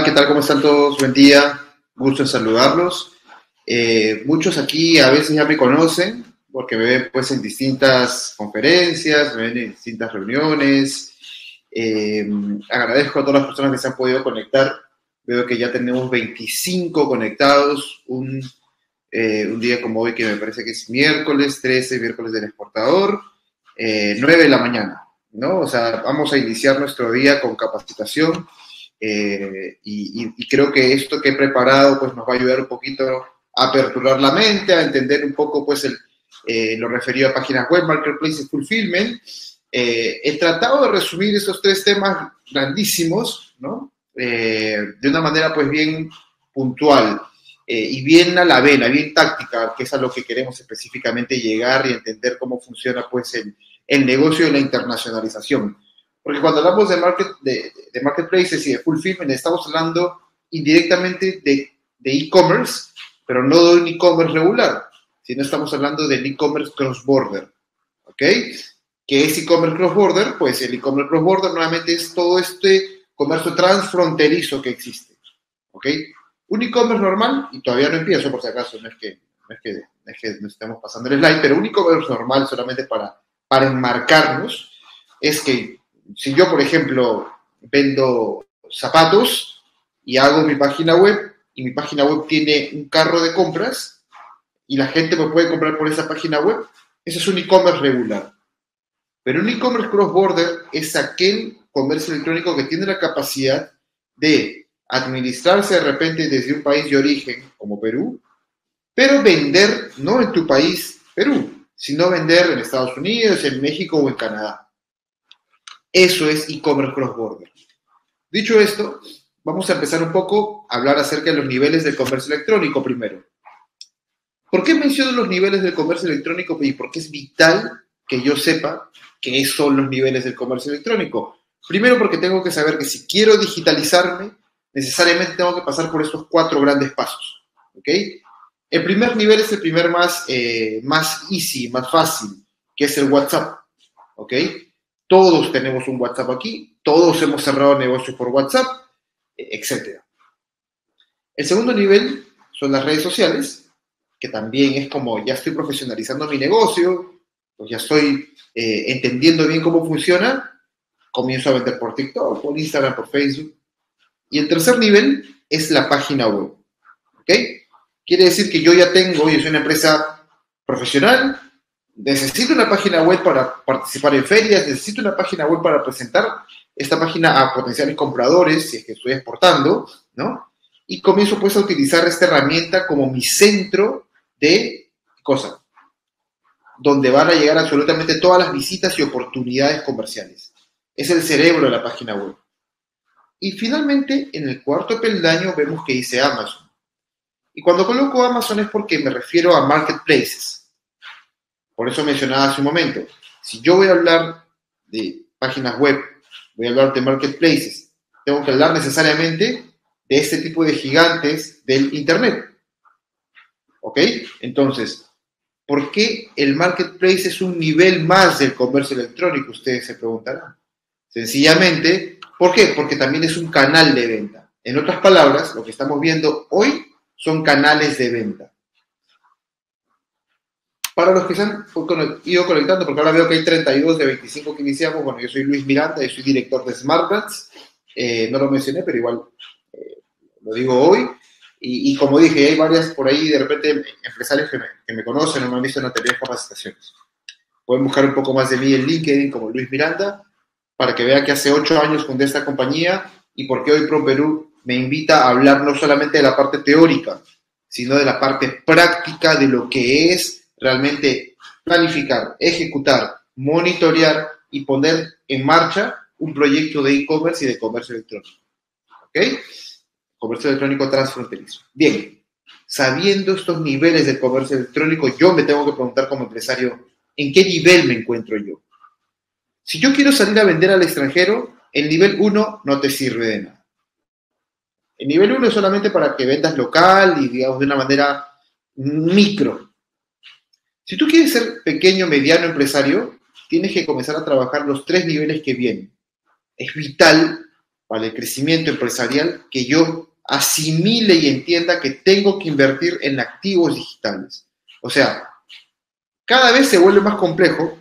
¿qué tal? ¿Cómo están todos? Buen día, gusto en saludarlos. Eh, muchos aquí a veces ya me conocen porque me ven pues en distintas conferencias, me ven en distintas reuniones. Eh, agradezco a todas las personas que se han podido conectar. Veo que ya tenemos 25 conectados, un, eh, un día como hoy que me parece que es miércoles 13, miércoles del exportador, 9 de la mañana, ¿no? O sea, vamos a iniciar nuestro día con capacitación eh, y, creo que esto que he preparado pues nos va a ayudar un poquito a aperturar la mente, a entender un poco pues el, eh, lo referido a páginas web, marketplace y fulfillment. Eh, he tratado de resumir esos tres temas grandísimos, ¿no? de una manera pues bien puntual y bien a la vena, bien táctica, que es a lo que queremos específicamente llegar y entender cómo funciona pues el, el negocio de la internacionalización. Porque cuando hablamos de, market, de, de marketplaces y de fulfillment, estamos hablando indirectamente de e-commerce, pero no de un e-commerce regular, sino estamos hablando del e-commerce cross-border. ¿Ok? ¿Qué es e-commerce cross-border? Pues el e-commerce cross-border nuevamente es todo este comercio transfronterizo que existe. ¿Ok? Un e-commerce normal, y todavía no empiezo por si acaso, no es que, no es que, no es que nos estemos pasando el slide, pero un e-commerce normal solamente para, para enmarcarnos es que si yo, por ejemplo, vendo zapatos y hago mi página web y mi página web tiene un carro de compras y la gente me puede comprar por esa página web, eso es un e-commerce regular. Pero un e-commerce cross-border es aquel comercio electrónico que tiene la capacidad de administrarse de repente desde un país de origen, como Perú, pero vender no en tu país, Perú, sino vender en Estados Unidos, en México o en Canadá. Eso es e-commerce cross-border. Dicho esto, vamos a empezar un poco a hablar acerca de los niveles del comercio electrónico primero. ¿Por qué menciono los niveles del comercio electrónico y por qué es vital que yo sepa qué son los niveles del comercio electrónico? Primero porque tengo que saber que si quiero digitalizarme, necesariamente tengo que pasar por estos cuatro grandes pasos. ¿ok? El primer nivel es el primer más, eh, más easy, más fácil, que es el WhatsApp. ¿ok? Todos tenemos un WhatsApp aquí, todos hemos cerrado negocios por WhatsApp, etc. El segundo nivel son las redes sociales, que también es como ya estoy profesionalizando mi negocio, pues ya estoy eh, entendiendo bien cómo funciona, comienzo a vender por TikTok, por Instagram, por Facebook. Y el tercer nivel es la página web. ¿Ok? Quiere decir que yo ya tengo, yo soy una empresa profesional, necesito una página web para participar en ferias, necesito una página web para presentar esta página a potenciales compradores, si es que estoy exportando, ¿no? Y comienzo pues a utilizar esta herramienta como mi centro de cosas, donde van a llegar absolutamente todas las visitas y oportunidades comerciales. Es el cerebro de la página web. Y finalmente, en el cuarto peldaño vemos que dice Amazon. Y cuando coloco Amazon es porque me refiero a marketplaces por eso mencionaba hace un momento, si yo voy a hablar de páginas web, voy a hablar de marketplaces, tengo que hablar necesariamente de este tipo de gigantes del Internet. ¿Ok? Entonces, ¿por qué el marketplace es un nivel más del comercio electrónico? Ustedes se preguntarán. Sencillamente, ¿por qué? Porque también es un canal de venta. En otras palabras, lo que estamos viendo hoy son canales de venta. Para los que se han ido conectando, porque ahora veo que hay 32 de 25 que iniciamos, bueno, yo soy Luis Miranda, yo soy director de SmartBrands, eh, no lo mencioné, pero igual eh, lo digo hoy. Y, como dije, hay varias por ahí, de repente, empresarios que me, que me conocen o me han visto en anteriores capacitaciones. Pueden buscar un poco más de mí en LinkedIn como Luis Miranda, para que vean que hace ocho años fundé esta compañía y por qué hoy Pro Perú me invita a hablar no solamente de la parte teórica, sino de la parte práctica de lo que es realmente planificar, ejecutar, monitorear y poner en marcha un proyecto de e-commerce y de comercio electrónico. ¿Ok? Comercio electrónico transfronterizo. Bien, sabiendo estos niveles de comercio electrónico, yo me tengo que preguntar como empresario, ¿en qué nivel me encuentro yo? Si yo quiero salir a vender al extranjero, el nivel 1 no te sirve de nada. El nivel 1 es solamente para que vendas local y, digamos, de una manera micro, si tú quieres ser pequeño, mediano empresario, tienes que comenzar a trabajar los tres niveles que vienen. Es vital para el crecimiento empresarial que yo asimile y entienda que tengo que invertir en activos digitales. O sea, cada vez se vuelve más complejo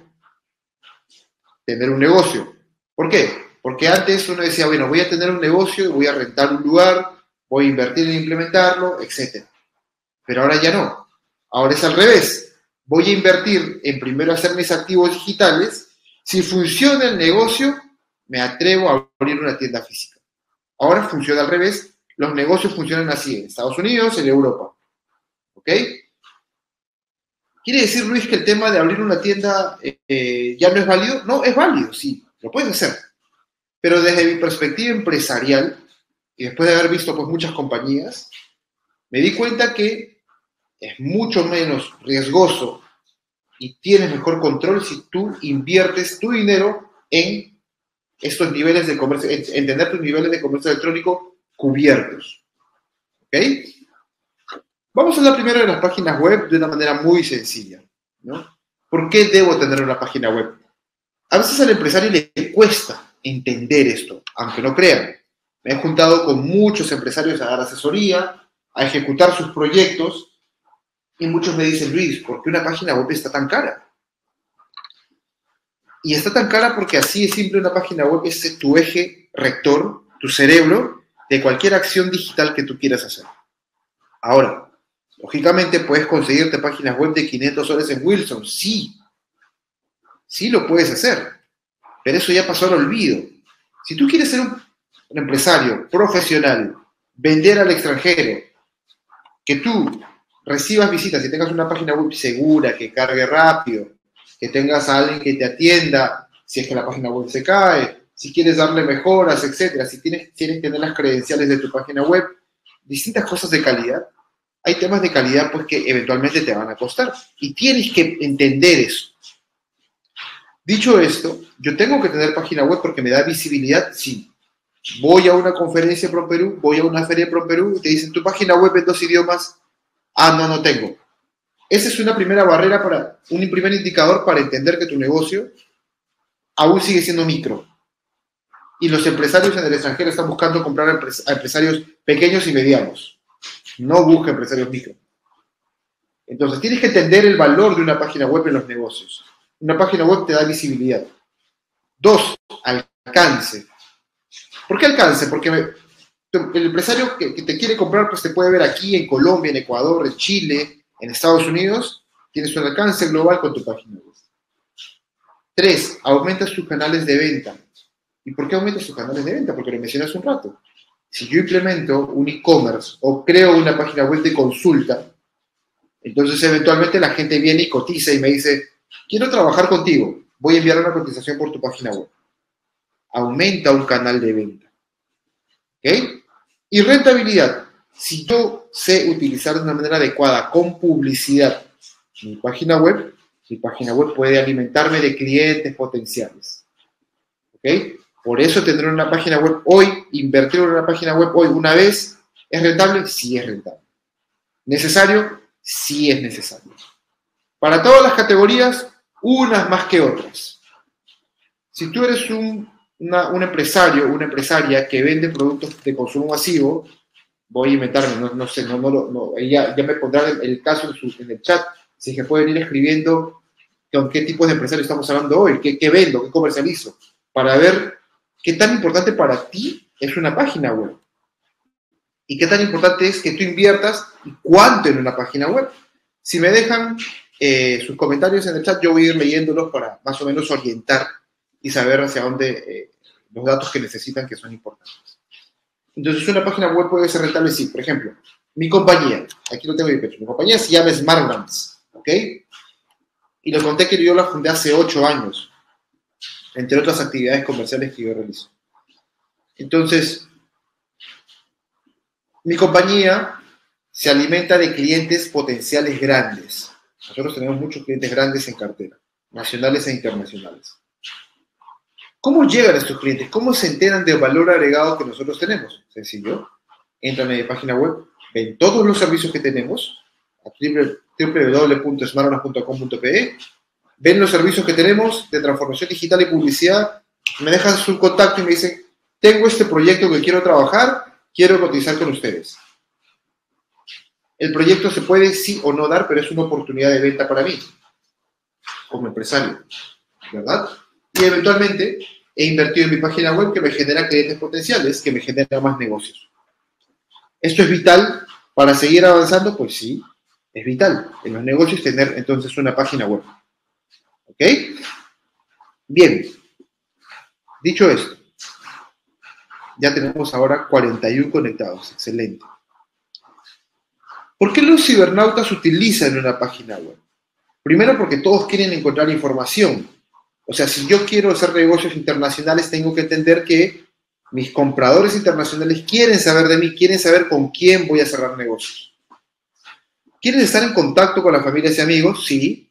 tener un negocio. ¿Por qué? Porque antes uno decía, bueno, voy a tener un negocio, voy a rentar un lugar, voy a invertir en implementarlo, etc. Pero ahora ya no. Ahora es al revés. Voy a invertir en primero hacer mis activos digitales. Si funciona el negocio, me atrevo a abrir una tienda física. Ahora funciona al revés. Los negocios funcionan así en Estados Unidos, en Europa. ¿Ok? ¿Quiere decir, Luis, que el tema de abrir una tienda eh, ya no es válido? No, es válido, sí, lo puedes hacer. Pero desde mi perspectiva empresarial, y después de haber visto pues, muchas compañías, me di cuenta que es mucho menos riesgoso y tienes mejor control si tú inviertes tu dinero en estos niveles de comercio, en tener tus niveles de comercio electrónico cubiertos. ¿Ok? Vamos a hablar primero de las páginas web de una manera muy sencilla. ¿no? ¿Por qué debo tener una página web? A veces al empresario le cuesta entender esto, aunque no crean. Me he juntado con muchos empresarios a dar asesoría, a ejecutar sus proyectos, y muchos me dicen, Luis, ¿por qué una página web está tan cara? Y está tan cara porque así es simple una página web, es tu eje rector, tu cerebro, de cualquier acción digital que tú quieras hacer. Ahora, Lógicamente puedes conseguirte páginas web de 500 soles en Wilson, sí, sí lo puedes hacer, pero eso ya pasó al olvido. Si tú quieres ser un, empresario profesional, vender al extranjero, que tú recibas visitas y tengas una página web segura, que cargue rápido, que tengas a alguien que te atienda si es que la página web se cae, si quieres darle mejoras, etcétera, si tienes, tienes que tener las credenciales de tu página web, distintas cosas de calidad, hay temas de calidad pues que eventualmente te van a costar y tienes que entender eso. Dicho esto, yo tengo que tener página web porque me da visibilidad, sí. Voy a una conferencia Pro Perú, voy a una feria Pro Perú y te dicen tu página web en dos idiomas. Ah, no, no tengo. Esa es una primera barrera para, un primer indicador para entender que tu negocio aún sigue siendo micro. Y los empresarios en el extranjero están buscando comprar a empresarios pequeños y medianos. No busca empresarios micro. Entonces, tienes que entender el valor de una página web en los negocios. Una página web te da visibilidad. Dos, alcance. ¿Por qué alcance? Porque el empresario que, te quiere comprar, pues te puede ver aquí en Colombia, en Ecuador, en Chile, en Estados Unidos. Tienes un alcance global con tu página web. Tres, aumentas tus canales de venta. ¿Y por qué aumentas tus canales de venta? Porque lo mencioné hace un rato si yo implemento un e-commerce o creo una página web de consulta, entonces eventualmente la gente viene y cotiza y me dice, quiero trabajar contigo, voy a enviar una cotización por tu página web. Aumenta un canal de venta. ¿Ok? Y rentabilidad. Si yo sé utilizar de una manera adecuada con publicidad mi página web, mi página web puede alimentarme de clientes potenciales. ¿Ok? Por eso tener una página web hoy, invertir en una página web hoy una vez, ¿es rentable? Sí es rentable. ¿Necesario? Sí es necesario. Para todas las categorías, unas más que otras. Si tú eres un, empresario, una empresaria que vende productos de consumo masivo, voy a inventarme, no, sé, no, no, ya, me pondrán el, caso en, el chat, si es que pueden ir escribiendo con qué tipo de empresario estamos hablando hoy, qué, qué vendo, qué comercializo, para ver qué tan importante para ti es una página web. Y qué tan importante es que tú inviertas y cuánto en una página web. Si me dejan eh, sus comentarios en el chat, yo voy a ir leyéndolos para más o menos orientar y saber hacia dónde eh, los datos que necesitan que son importantes. Entonces, una página web puede ser rentable, sí. Por ejemplo, mi compañía, aquí lo tengo en mi pecho, mi compañía se llama Smartbands, ¿ok? Y lo conté que yo la fundé hace ocho años entre otras actividades comerciales que yo realizo. Entonces, mi compañía se alimenta de clientes potenciales grandes. Nosotros tenemos muchos clientes grandes en cartera, nacionales e internacionales. ¿Cómo llegan estos clientes? ¿Cómo se enteran del valor agregado que nosotros tenemos? Sencillo. Entran en mi página web, ven todos los servicios que tenemos a ven los servicios que tenemos de transformación digital y publicidad, me dejan su contacto y me dicen, tengo este proyecto que quiero trabajar, quiero cotizar con ustedes. El proyecto se puede sí o no dar, pero es una oportunidad de venta para mí, como empresario, ¿verdad? Y eventualmente he invertido en mi página web que me genera clientes potenciales, que me genera más negocios. ¿Esto es vital para seguir avanzando? Pues sí, es vital en los negocios tener entonces una página web. ¿Ok? Bien, dicho esto, ya tenemos ahora 41 conectados, excelente. ¿Por qué los cibernautas utilizan una página web? Primero porque todos quieren encontrar información. O sea, si yo quiero hacer negocios internacionales, tengo que entender que mis compradores internacionales quieren saber de mí, quieren saber con quién voy a cerrar negocios. ¿Quieren estar en contacto con las familias y amigos? Sí.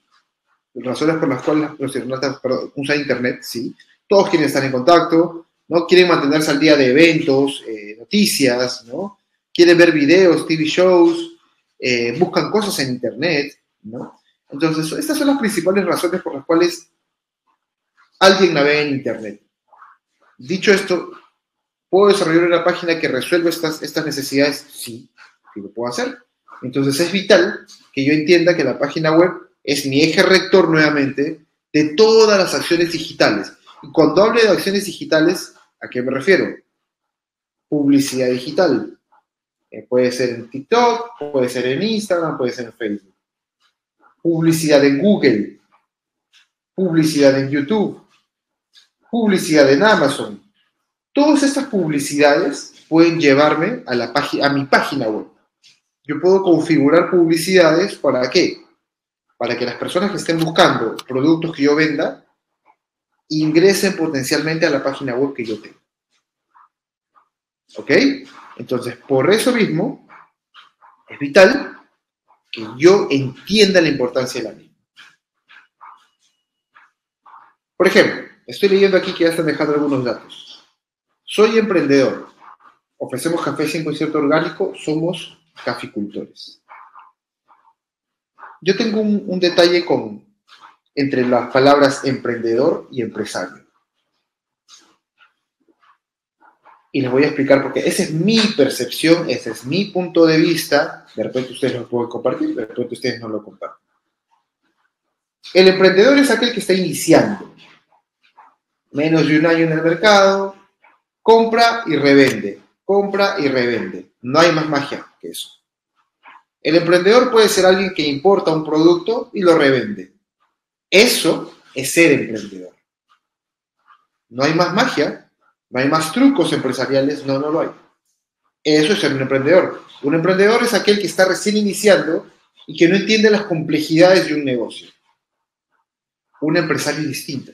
Razones por las cuales los cibernautas usan Internet, sí. Todos quieren estar en contacto, ¿no? Quieren mantenerse al día de eventos, eh, noticias, ¿no? Quieren ver videos, TV shows, eh, buscan cosas en Internet, ¿no? Entonces, estas son las principales razones por las cuales alguien navega en Internet. Dicho esto, ¿puedo desarrollar una página que resuelva estas, estas necesidades? Sí, sí lo puedo hacer. Entonces, es vital que yo entienda que la página web es mi eje rector nuevamente de todas las acciones digitales. Y cuando hablo de acciones digitales, ¿A qué me refiero? Publicidad digital. Eh, puede ser en TikTok, puede ser en Instagram, puede ser en Facebook. Publicidad en Google. Publicidad en YouTube. Publicidad en Amazon. Todas estas publicidades pueden llevarme a, la a mi página web. Yo puedo configurar publicidades para qué? Para que las personas que estén buscando productos que yo venda ingresen potencialmente a la página web que yo tengo. ¿Ok? Entonces, por eso mismo, es vital que yo entienda la importancia de la misma. Por ejemplo, estoy leyendo aquí que ya están dejando algunos datos. Soy emprendedor. Ofrecemos café 100% orgánico. Somos caficultores. Yo tengo un, un detalle con, entre las palabras emprendedor y empresario. Y les voy a explicar porque esa es mi percepción, ese es mi punto de vista. De repente ustedes lo pueden compartir, de repente ustedes no lo comparten. El emprendedor es aquel que está iniciando. Menos de un año en el mercado, compra y revende, compra y revende. No hay más magia que eso. El emprendedor puede ser alguien que importa un producto y lo revende. Eso es ser emprendedor. No hay más magia, no hay más trucos empresariales, no, no lo hay. Eso es ser un emprendedor. Un emprendedor es aquel que está recién iniciando y que no entiende las complejidades de un negocio. Un empresario distinto.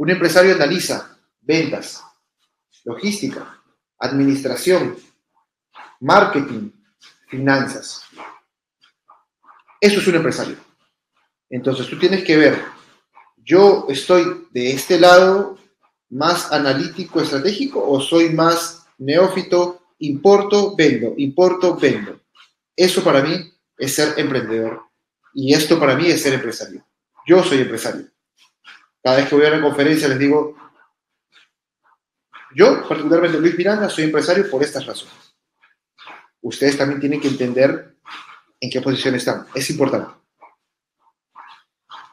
Un empresario analiza ventas, logística, administración, marketing, finanzas. Eso es un empresario. Entonces tú tienes que ver, yo estoy de este lado más analítico, estratégico, o soy más neófito, importo, vendo, importo, vendo. Eso para mí es ser emprendedor. Y esto para mí es ser empresario. Yo soy empresario. Cada vez que voy a una conferencia les digo, yo, particularmente Luis Miranda, soy empresario por estas razones. Ustedes también tienen que entender en qué posición están. Es importante.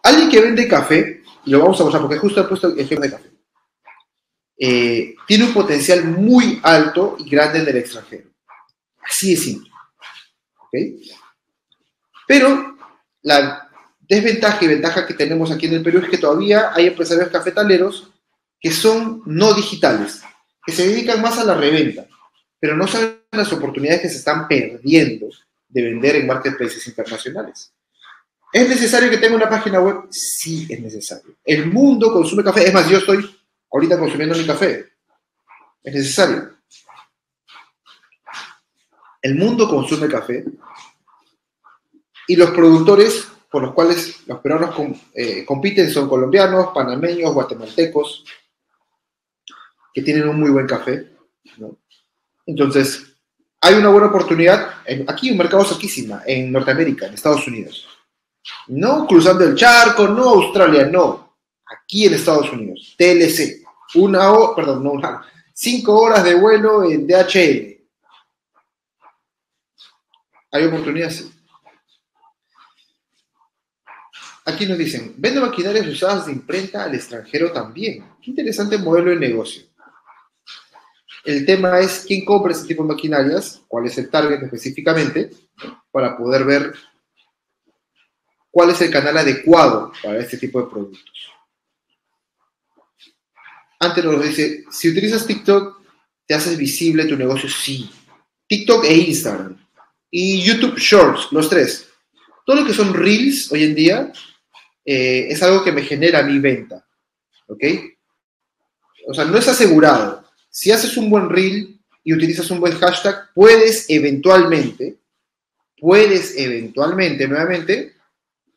Alguien que vende café, y lo vamos a usar porque justo he puesto el ejemplo de café, eh, tiene un potencial muy alto y grande en el extranjero. Así de simple. Pero la desventaja y ventaja que tenemos aquí en el Perú es que todavía hay empresarios cafetaleros que son no digitales, que se dedican más a la reventa, pero no saben las oportunidades que se están perdiendo de vender en marketplaces internacionales. ¿Es necesario que tenga una página web? Sí, es necesario. El mundo consume café. Es más, yo estoy ahorita consumiendo mi café. Es necesario. El mundo consume café y los productores por los cuales los peruanos eh, compiten son colombianos, panameños, guatemaltecos, que tienen un muy buen café. Entonces, hay una buena oportunidad, aquí un mercado saquísima, en Norteamérica, en Estados Unidos. No cruzando el charco, no Australia, no. Aquí en Estados Unidos. TLC. Una O, perdón, no una. cinco horas de vuelo en DHL. Hay oportunidades. Aquí nos dicen, vende maquinarias usadas de imprenta al extranjero también. Qué interesante modelo de negocio. El tema es quién compra ese tipo de maquinarias, cuál es el target específicamente, para poder ver cuál es el canal adecuado para este tipo de productos. Antes nos dice, si utilizas TikTok, ¿te haces visible tu negocio? Sí. TikTok e Instagram. Y YouTube Shorts, los tres. Todo lo que son reels hoy en día eh, es algo que me genera mi venta. ¿Ok? O sea, no es asegurado. Si haces un buen reel y utilizas un buen hashtag, puedes eventualmente, puedes eventualmente, nuevamente,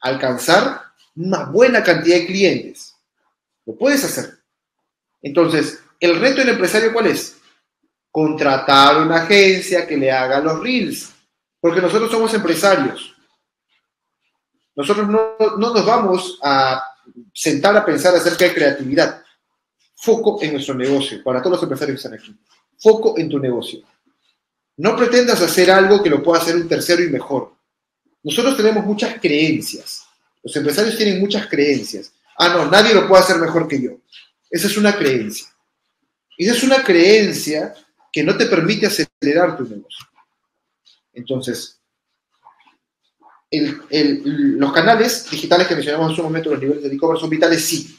alcanzar una buena cantidad de clientes. Lo puedes hacer. Entonces, el reto del empresario, ¿cuál es? Contratar una agencia que le haga los reels. Porque nosotros somos empresarios. Nosotros no, nos vamos a sentar a pensar acerca de creatividad. Foco en nuestro negocio, para todos los empresarios que están aquí. Foco en tu negocio. No pretendas hacer algo que lo pueda hacer un tercero y mejor. Nosotros tenemos muchas creencias. Los empresarios tienen muchas creencias. Ah, no, nadie lo puede hacer mejor que yo. Esa es una creencia. Esa es una creencia que no te permite acelerar tu negocio. Entonces, los canales digitales que mencionamos en su momento, los niveles de e-commerce son vitales, sí.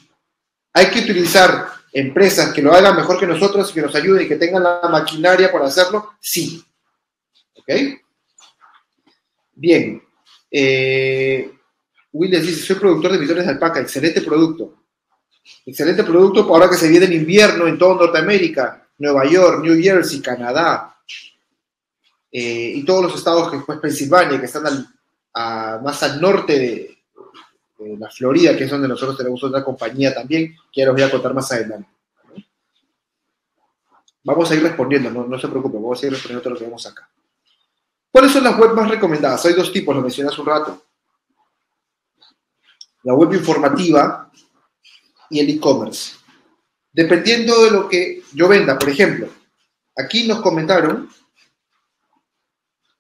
Hay que utilizar empresas que lo hagan mejor que nosotros y que nos ayuden y que tengan la maquinaria para hacerlo, sí. ¿Ok? Bien. Eh, Will les dice, soy productor de millones de alpaca, excelente producto. Excelente producto ahora que se viene el invierno en todo Norteamérica, Nueva York, New Jersey, Canadá, eh, y todos los estados que después Pensilvania, que están al, más al norte de, la Florida, que es donde nosotros tenemos otra compañía también, que ya les voy a contar más adelante. Vamos a ir respondiendo, no, se preocupen, vamos a ir respondiendo todo lo que vemos acá. ¿Cuáles son las webs más recomendadas? Hay dos tipos, lo mencioné hace un rato. La web informativa y el e-commerce. Dependiendo de lo que yo venda, por ejemplo, aquí nos comentaron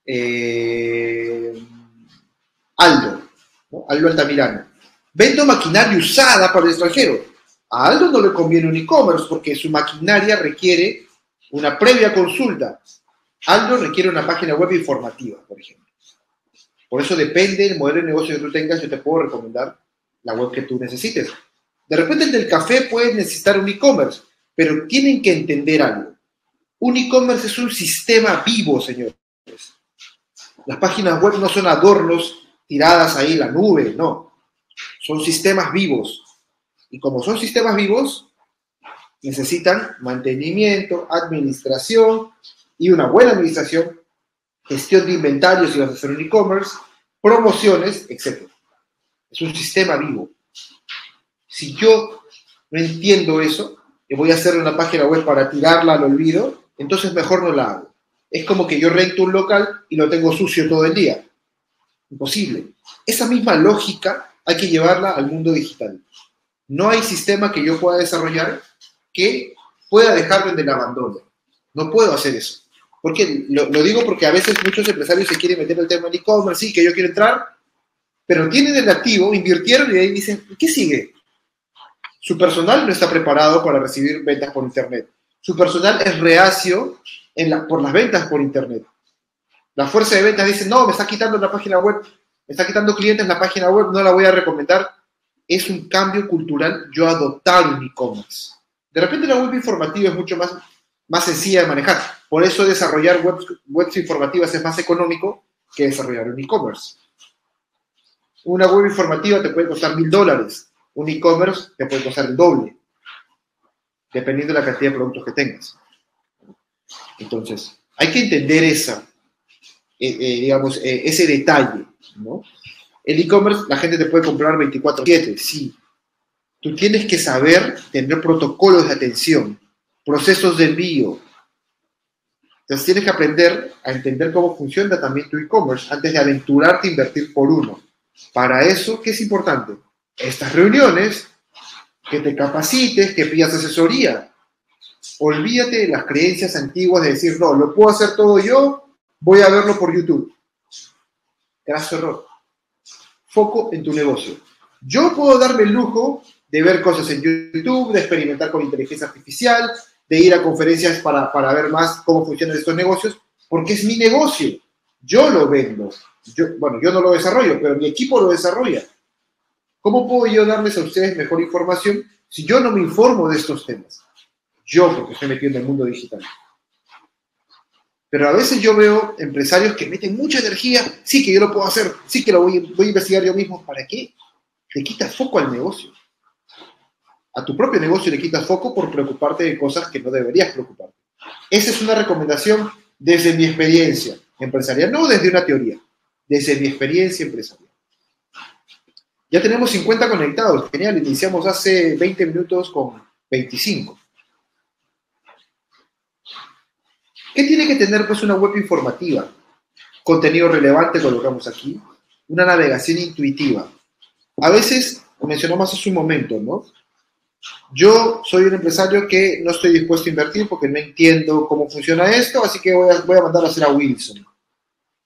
eh, Aldo, Aldo Altamirano. Vendo maquinaria usada para el extranjero. A Aldo no le conviene un e-commerce porque su maquinaria requiere una previa consulta. Aldo requiere una página web informativa, por ejemplo. Por eso depende del modelo de negocio que tú tengas, yo te puedo recomendar la web que tú necesites. De repente el del café puede necesitar un e-commerce, pero tienen que entender algo. Un e-commerce es un sistema vivo, señores. Las páginas web no son adornos tiradas ahí la nube, no. Son sistemas vivos. Y como son sistemas vivos, necesitan mantenimiento, administración y una buena administración, gestión de inventarios si vas a hacer un e-commerce, promociones, etc. Es un sistema vivo. Si yo no entiendo eso y voy a hacer una página web para tirarla al olvido, entonces mejor no la hago. Es como que yo rento un local y lo tengo sucio todo el día. Imposible. Esa misma lógica hay que llevarla al mundo digital. No hay sistema que yo pueda desarrollar que pueda dejarlo en el abandono. No puedo hacer eso. Porque lo, lo, digo porque a veces muchos empresarios se quieren meter el tema en e-commerce, sí, que yo quiero entrar, pero tienen el activo, invirtieron y ahí dicen, ¿qué sigue? Su personal no está preparado para recibir ventas por Internet. Su personal es reacio por las ventas por Internet. La fuerza de ventas dice, no, me está quitando la página web, me está quitando clientes en la página web, no la voy a recomendar. Es un cambio cultural yo adoptar un e-commerce. De repente la web informativa es mucho más, más sencilla de manejar. Por eso desarrollar webs, webs informativas es más económico que desarrollar un e-commerce. Una web informativa te puede costar mil dólares. Un e-commerce te puede costar el doble, dependiendo de la cantidad de productos que tengas. Entonces, hay que entender esa, eh, eh, digamos, eh, ese detalle, ¿no? El e-commerce, la gente te puede comprar 24/7, sí. Tú tienes que saber tener protocolos de atención, procesos de envío. Entonces tienes que aprender a entender cómo funciona también tu e-commerce antes de aventurarte a invertir por uno. Para eso, ¿qué es importante? Estas reuniones, que te capacites, que pidas asesoría. olvídate de las creencias antiguas de decir, no, lo puedo hacer todo yo, voy a verlo por YouTube. Graso error. Foco en tu negocio. Yo puedo darme el lujo de ver cosas en YouTube, de experimentar con inteligencia artificial, de ir a conferencias para, para ver más cómo funcionan estos negocios, porque es mi negocio. Yo lo vendo. Bueno, yo no lo desarrollo, pero mi equipo lo desarrolla. ¿Cómo puedo yo darles a ustedes mejor información si yo no me informo de estos temas? Yo, porque estoy metido en el mundo digital. Pero a veces yo veo empresarios que meten mucha energía, sí que yo lo puedo hacer, sí que lo voy, a investigar yo mismo. ¿Para qué? Le quitas foco al negocio. A tu propio negocio le quitas foco por preocuparte de cosas que no deberías preocuparte. Esa es una recomendación desde mi experiencia empresarial, no desde una teoría, desde mi experiencia empresarial. Ya tenemos 50 conectados, genial, iniciamos hace 20 minutos con 25. ¿Qué tiene que tener pues una web informativa? Contenido relevante, colocamos aquí, una navegación intuitiva. A veces, mencionamos hace un momento, ¿no? Yo soy un empresario que no estoy dispuesto a invertir porque no entiendo cómo funciona esto, así que voy a, voy mandar a hacer a Wilson.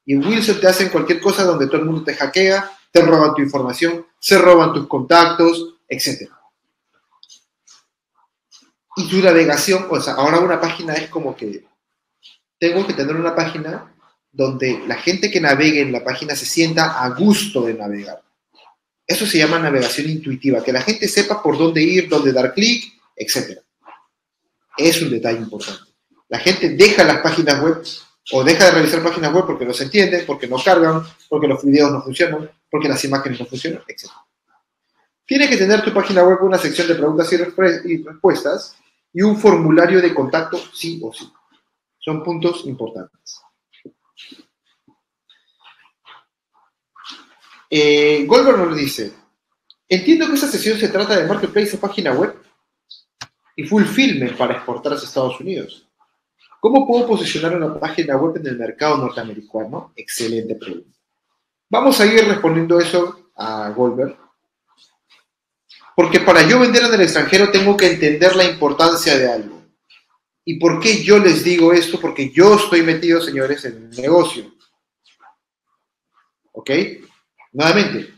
Y en Wilson te hacen cualquier cosa donde todo el mundo te hackea, te roban tu información, se roban tus contactos, etc. Y tu navegación, o sea, ahora una página es como que tengo que tener una página donde la gente que navegue en la página se sienta a gusto de navegar. Eso se llama navegación intuitiva, que la gente sepa por dónde ir, dónde dar clic, etc. Es un detalle importante. La gente deja las páginas web o deja de revisar páginas web porque no se entienden, porque no cargan, porque los videos no funcionan, porque las imágenes no funcionan, etc. Tienes que tener tu página web una sección de preguntas y respuestas y un formulario de contacto sí o sí. Son puntos importantes. Eh, Goldberg nos dice, entiendo que esta sesión se trata de Marketplace o página web y fulfillment para exportar a Estados Unidos. ¿Cómo puedo posicionar una página web en el mercado norteamericano? Excelente pregunta. Vamos a ir respondiendo eso a Goldberg. Porque para yo vender en el extranjero tengo que entender la importancia de algo. ¿Y por qué yo les digo esto? Porque yo estoy metido, señores, en el negocio. ¿Ok? Nuevamente,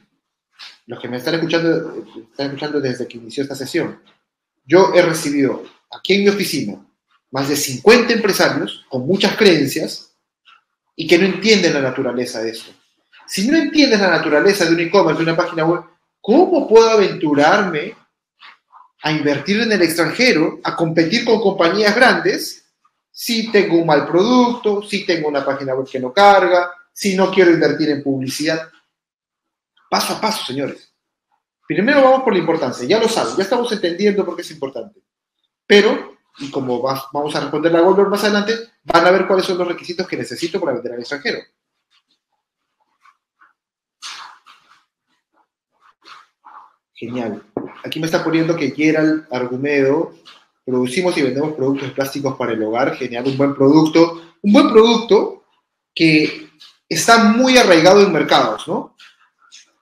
los que me están escuchando, están escuchando desde que inició esta sesión, yo he recibido aquí en mi oficina más de 50 empresarios con muchas creencias y que no entienden la naturaleza de esto. Si no entiendes la naturaleza de un e-commerce, de una página web, ¿cómo puedo aventurarme a invertir en el extranjero, a competir con compañías grandes, si tengo un mal producto, si tengo una página web que no carga, si no quiero invertir en publicidad. Paso a paso, señores. Primero vamos por la importancia, ya lo saben, ya estamos entendiendo por qué es importante. Pero, y como vamos a responder la Goldberg más adelante, van a ver cuáles son los requisitos que necesito para vender al extranjero. Genial. Aquí me está poniendo que Gerald Argumedo, producimos y vendemos productos plásticos para el hogar. Genial, un buen producto. Un buen producto que está muy arraigado en mercados, ¿no?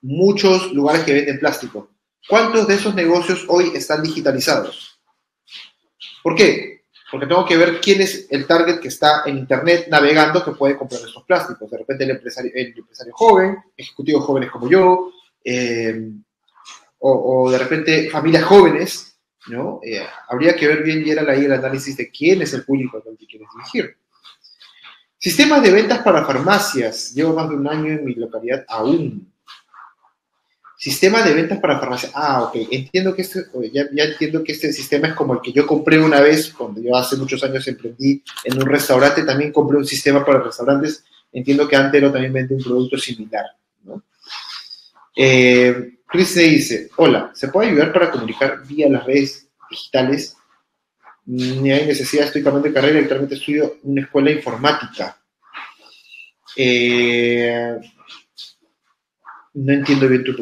Muchos lugares que venden plástico. ¿Cuántos de esos negocios hoy están digitalizados? ¿Por qué? Porque tengo que ver quién es el target que está en Internet navegando que puede comprar estos plásticos. De repente el empresario, el empresario joven, ejecutivos jóvenes como yo, eh, o, de repente familias jóvenes, ¿no? Eh, habría que ver bien y era ahí el análisis de quién es el público al que quieres dirigir. Sistemas de ventas para farmacias. Llevo más de un año en mi localidad aún. Sistema de ventas para farmacias. Ah, ok. Entiendo que este, ya, ya, entiendo que este sistema es como el que yo compré una vez, cuando yo hace muchos años emprendí en un restaurante, también compré un sistema para restaurantes. Entiendo que Antero también vende un producto similar. ¿no? Eh, Chris dice, hola, ¿se puede ayudar para comunicar vía las redes digitales? Ni hay necesidad, estoy cambiando de carrera, actualmente estudio una escuela informática. Eh, no entiendo bien tu,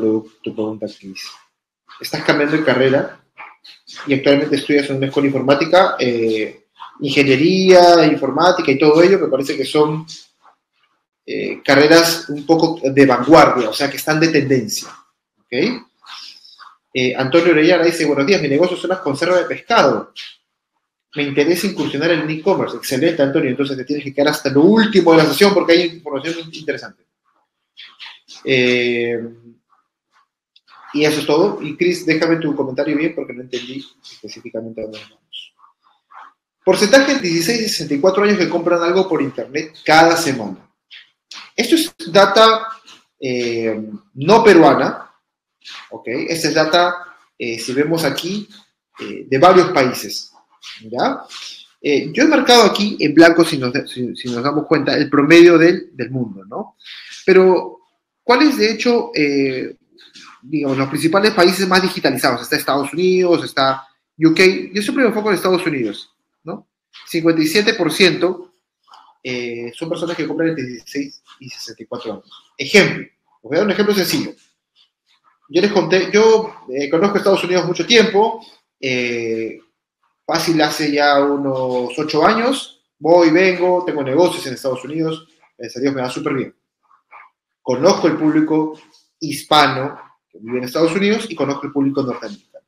tu pregunta, Chris. Estás cambiando de carrera y actualmente estudias en una escuela informática, eh, ingeniería, informática y todo ello, me parece que son eh, carreras un poco de vanguardia, o sea, que están de tendencia. Eh, Antonio Orellana dice, buenos días, mi negocio es una conserva de pescado. me interesa incursionar en e-commerce. Excelente, Antonio. Entonces te tienes que quedar hasta lo último de la sesión porque hay información muy interesante. Eh, y eso es todo. Y Chris, déjame tu comentario bien porque no entendí específicamente a dónde vamos. Porcentaje de 16 y 64 años que compran algo por internet cada semana. Esto es data eh, no peruana, ¿ok? Esta es data, eh, si vemos aquí, de varios países. ¿ya? Eh, yo he marcado aquí en blanco, si nos, damos cuenta, el promedio del, mundo, ¿no? Pero, ¿cuáles de hecho, eh, digamos, los principales países más digitalizados? Está Estados Unidos, está UK, yo siempre me enfoco en Estados Unidos, ¿no? 57% eh, son personas que compran entre 16 y 64 años. Ejemplo, os voy a dar un ejemplo sencillo. Yo les conté, yo conozco Estados Unidos mucho tiempo, Fácil hace ya unos ocho años, voy, vengo, tengo negocios en Estados Unidos, gracias a Dios me va súper bien. Conozco el público hispano que vive en Estados Unidos y conozco el público norteamericano.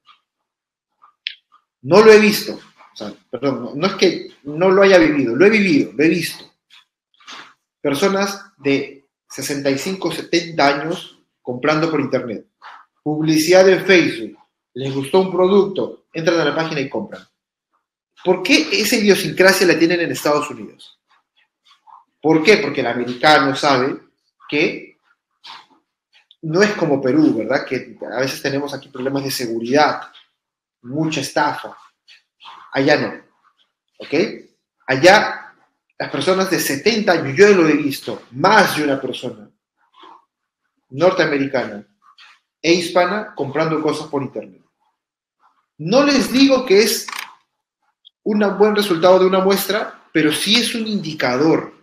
No lo he visto, o sea, perdón, no es que no lo haya vivido, lo he vivido, lo he visto. Personas de 65, 70 años comprando por internet. Publicidad en Facebook. Les gustó un producto, entran a la página y compran. ¿Por qué esa idiosincrasia la tienen en Estados Unidos? ¿Por qué? Porque el americano sabe que no es como Perú, ¿verdad? Que a veces tenemos aquí problemas de seguridad, mucha estafa. Allá no. ¿Ok? Allá las personas de 70 años, yo lo he visto, más de una persona norteamericana e hispana comprando cosas por internet. No les digo que es un buen resultado de una muestra, pero sí es un indicador,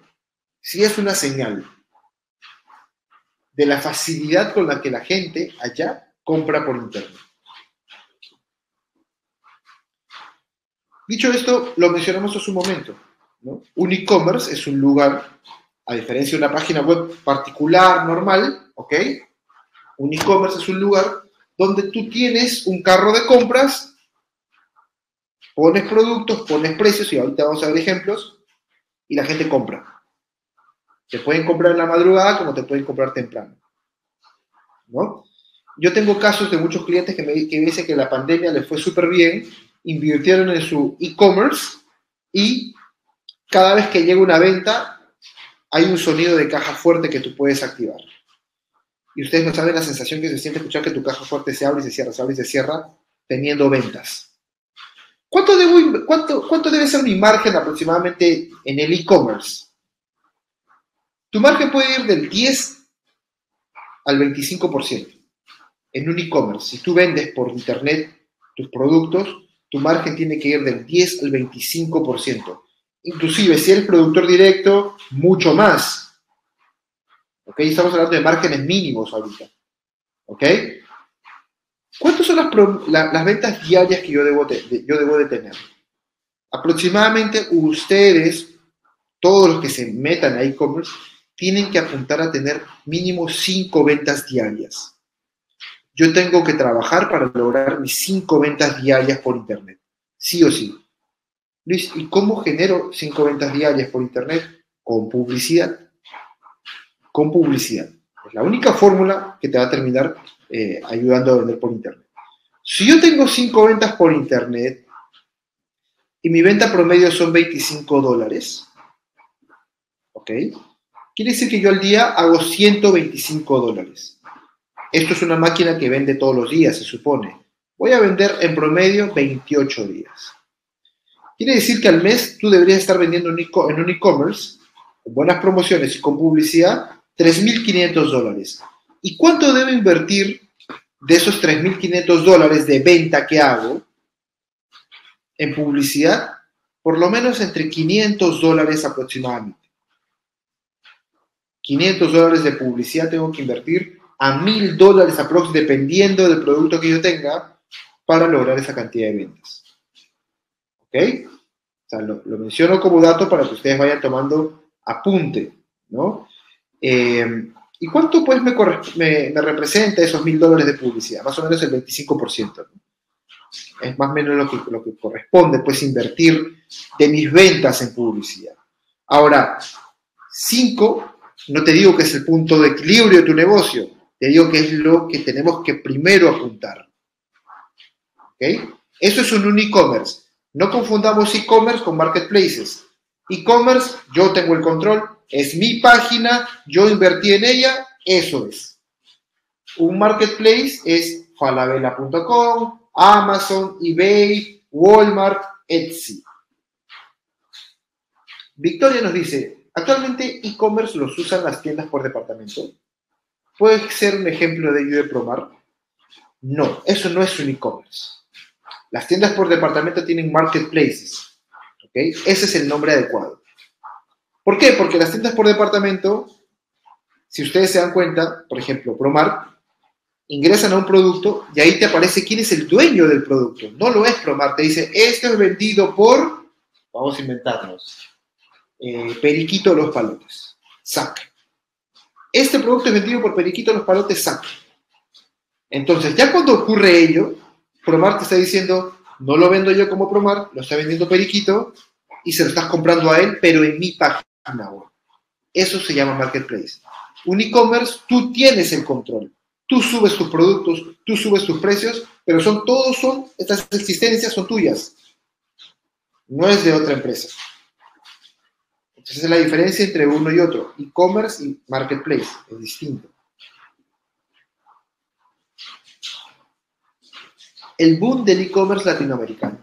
sí es una señal de la facilidad con la que la gente allá compra por internet. Dicho esto, lo mencionamos hace un momento. Un e-commerce es un lugar, a diferencia de una página web particular, normal, ¿ok? Un e-commerce es un lugar donde tú tienes un carro de compras Pones productos, pones precios, y ahorita vamos a ver ejemplos, y la gente compra. Te pueden comprar en la madrugada como te pueden comprar temprano. ¿No? Yo tengo casos de muchos clientes que me, dicen que la pandemia les fue súper bien, invirtieron en su e-commerce y cada vez que llega una venta hay un sonido de caja fuerte que tú puedes activar. Y ustedes no saben la sensación que se siente escuchar que tu caja fuerte se abre y se cierra, se abre y se cierra teniendo ventas. ¿Cuánto, debo, cuánto, ¿Cuánto debe ser mi margen aproximadamente en el e-commerce? Tu margen puede ir del 10 al 25% en un e-commerce. Si tú vendes por internet tus productos, tu margen tiene que ir del 10 al 25%. Inclusive si eres productor directo, mucho más. ¿Ok? Estamos hablando de márgenes mínimos ahorita. ¿Ok? ¿Cuántas son las, ventas diarias que yo debo, de, tener? Aproximadamente ustedes, todos los que se metan a e-commerce, tienen que apuntar a tener mínimo cinco ventas diarias. Yo tengo que trabajar para lograr mis cinco ventas diarias por Internet, sí o sí. Luis, ¿y cómo genero cinco ventas diarias por Internet? Con publicidad. Con publicidad. Es la única fórmula que te va a terminar eh, ayudando a vender por Internet. Si yo tengo cinco ventas por Internet y mi venta promedio son 25 dólares, ¿ok? Quiere decir que yo al día hago 125 dólares. Esto es una máquina que vende todos los días, se supone. Voy a vender en promedio 28 días. Quiere decir que al mes tú deberías estar vendiendo en un e-commerce, con buenas promociones y con publicidad, 3.500 dólares. ¿Y cuánto debo invertir de esos 3.500 dólares de venta que hago en publicidad? Por lo menos entre 500 dólares aproximadamente. 500 dólares de publicidad tengo que invertir a 1.000 dólares aproximadamente, dependiendo del producto que yo tenga, para lograr esa cantidad de ventas. ¿Ok? O sea, lo, menciono como dato para que ustedes vayan tomando apunte, ¿no? Eh, ¿Y cuánto pues me, representa esos mil dólares de publicidad? Más o menos el 25%. Es más o menos lo que, corresponde, pues invertir de mis ventas en publicidad. Ahora, cinco, no te digo que es el punto de equilibrio de tu negocio, te digo que es lo que tenemos que primero apuntar. ¿Ok? Eso es un e-commerce. No confundamos e-commerce con marketplaces. E-commerce, yo tengo el control, es mi página, yo invertí en ella, eso es. Un marketplace es falabella.com, Amazon, eBay, Walmart, Etsy. Victoria nos dice, actualmente e-commerce los usan las tiendas por departamento. ¿Puede ser un ejemplo de ello de Promar? No, eso no es un e-commerce. Las tiendas por departamento tienen marketplaces. Ese es el nombre adecuado. ¿Por qué? Porque las tiendas por departamento, si ustedes se dan cuenta, por ejemplo, Promar, ingresan a un producto y ahí te aparece quién es el dueño del producto. No lo es Promar, te dice, esto es vendido por, vamos a inventarnos, eh, Periquito Los Palotes, SAC. Este producto es vendido por Periquito Los Palotes, SAC. Entonces, ya cuando ocurre ello, Promar te está diciendo, no lo vendo yo como Promar, lo está vendiendo Periquito y se lo estás comprando a él, pero en mi página Eso se llama marketplace. Un e-commerce, tú tienes el control. Tú subes tus productos, tú subes tus precios, pero son todos son, estas existencias son tuyas. No es de otra empresa. Entonces es la diferencia entre uno y otro. E-commerce y marketplace es distinto. El boom del e-commerce latinoamericano.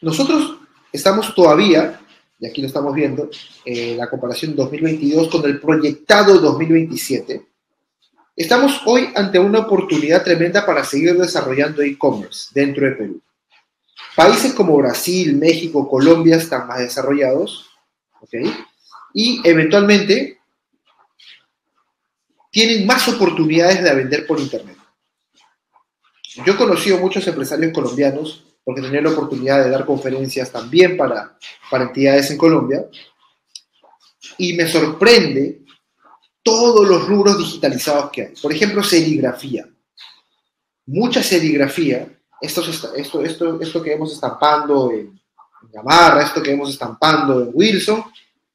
Nosotros estamos todavía, y aquí lo estamos viendo, eh, la comparación 2022 con el proyectado 2027. Estamos hoy ante una oportunidad tremenda para seguir desarrollando e-commerce dentro de Perú. Países como Brasil, México, Colombia están más desarrollados, ¿ok? Y eventualmente tienen más oportunidades de vender por Internet. Yo he conocido muchos empresarios colombianos porque tenía la oportunidad de dar conferencias también para, entidades en Colombia, y me sorprende todos los rubros digitalizados que hay. Por ejemplo, serigrafía. Mucha serigrafía esto, esto, esto, esto que vemos estampando en, Gamarra, esto que vemos estampando en Wilson,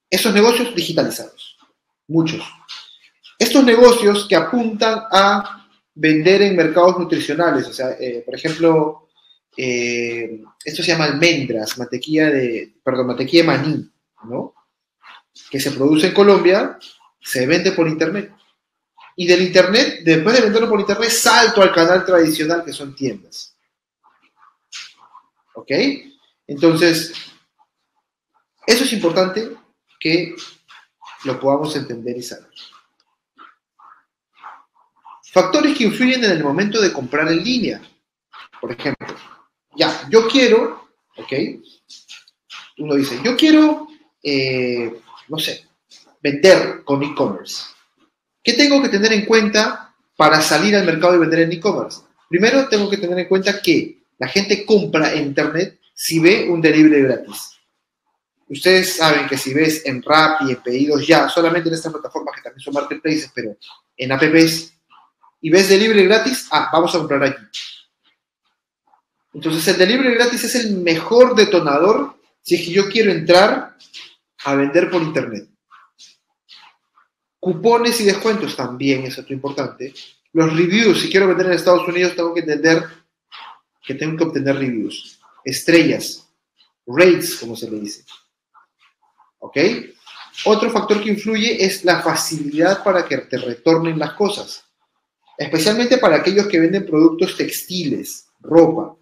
esos negocios digitalizados, muchos. Estos negocios que apuntan a vender en mercados nutricionales, o sea, eh, por ejemplo, eh, esto se llama almendras, mantequilla de, perdón, mantequilla de maní, ¿no? Que se produce en Colombia, se vende por internet. Y del internet, después de venderlo por internet, salto al canal tradicional que son tiendas. ¿Ok? Entonces, eso es importante que lo podamos entender y saber. Factores que influyen en el momento de comprar en línea. Por ejemplo, ya, yo quiero, ¿ok? Uno dice, yo quiero, eh, no sé, vender con e-commerce. ¿Qué tengo que tener en cuenta para salir al mercado y vender en e-commerce? Primero, tengo que tener en cuenta que la gente compra en Internet si ve un delivery gratis. Ustedes saben que si ves en Rappi, en Pedidos Ya, solamente en estas plataformas que también son marketplaces, pero en apps, y ves delivery gratis, ah, vamos a comprar aquí. Entonces el delivery gratis es el mejor detonador si es que yo quiero entrar a vender por Internet. Cupones y descuentos también es otro importante. Los reviews, si quiero vender en Estados Unidos, tengo que entender que tengo que obtener reviews, estrellas, rates, como se le dice. ¿Ok? Otro factor que influye es la facilidad para que te retornen las cosas, especialmente para aquellos que venden productos textiles, ropa.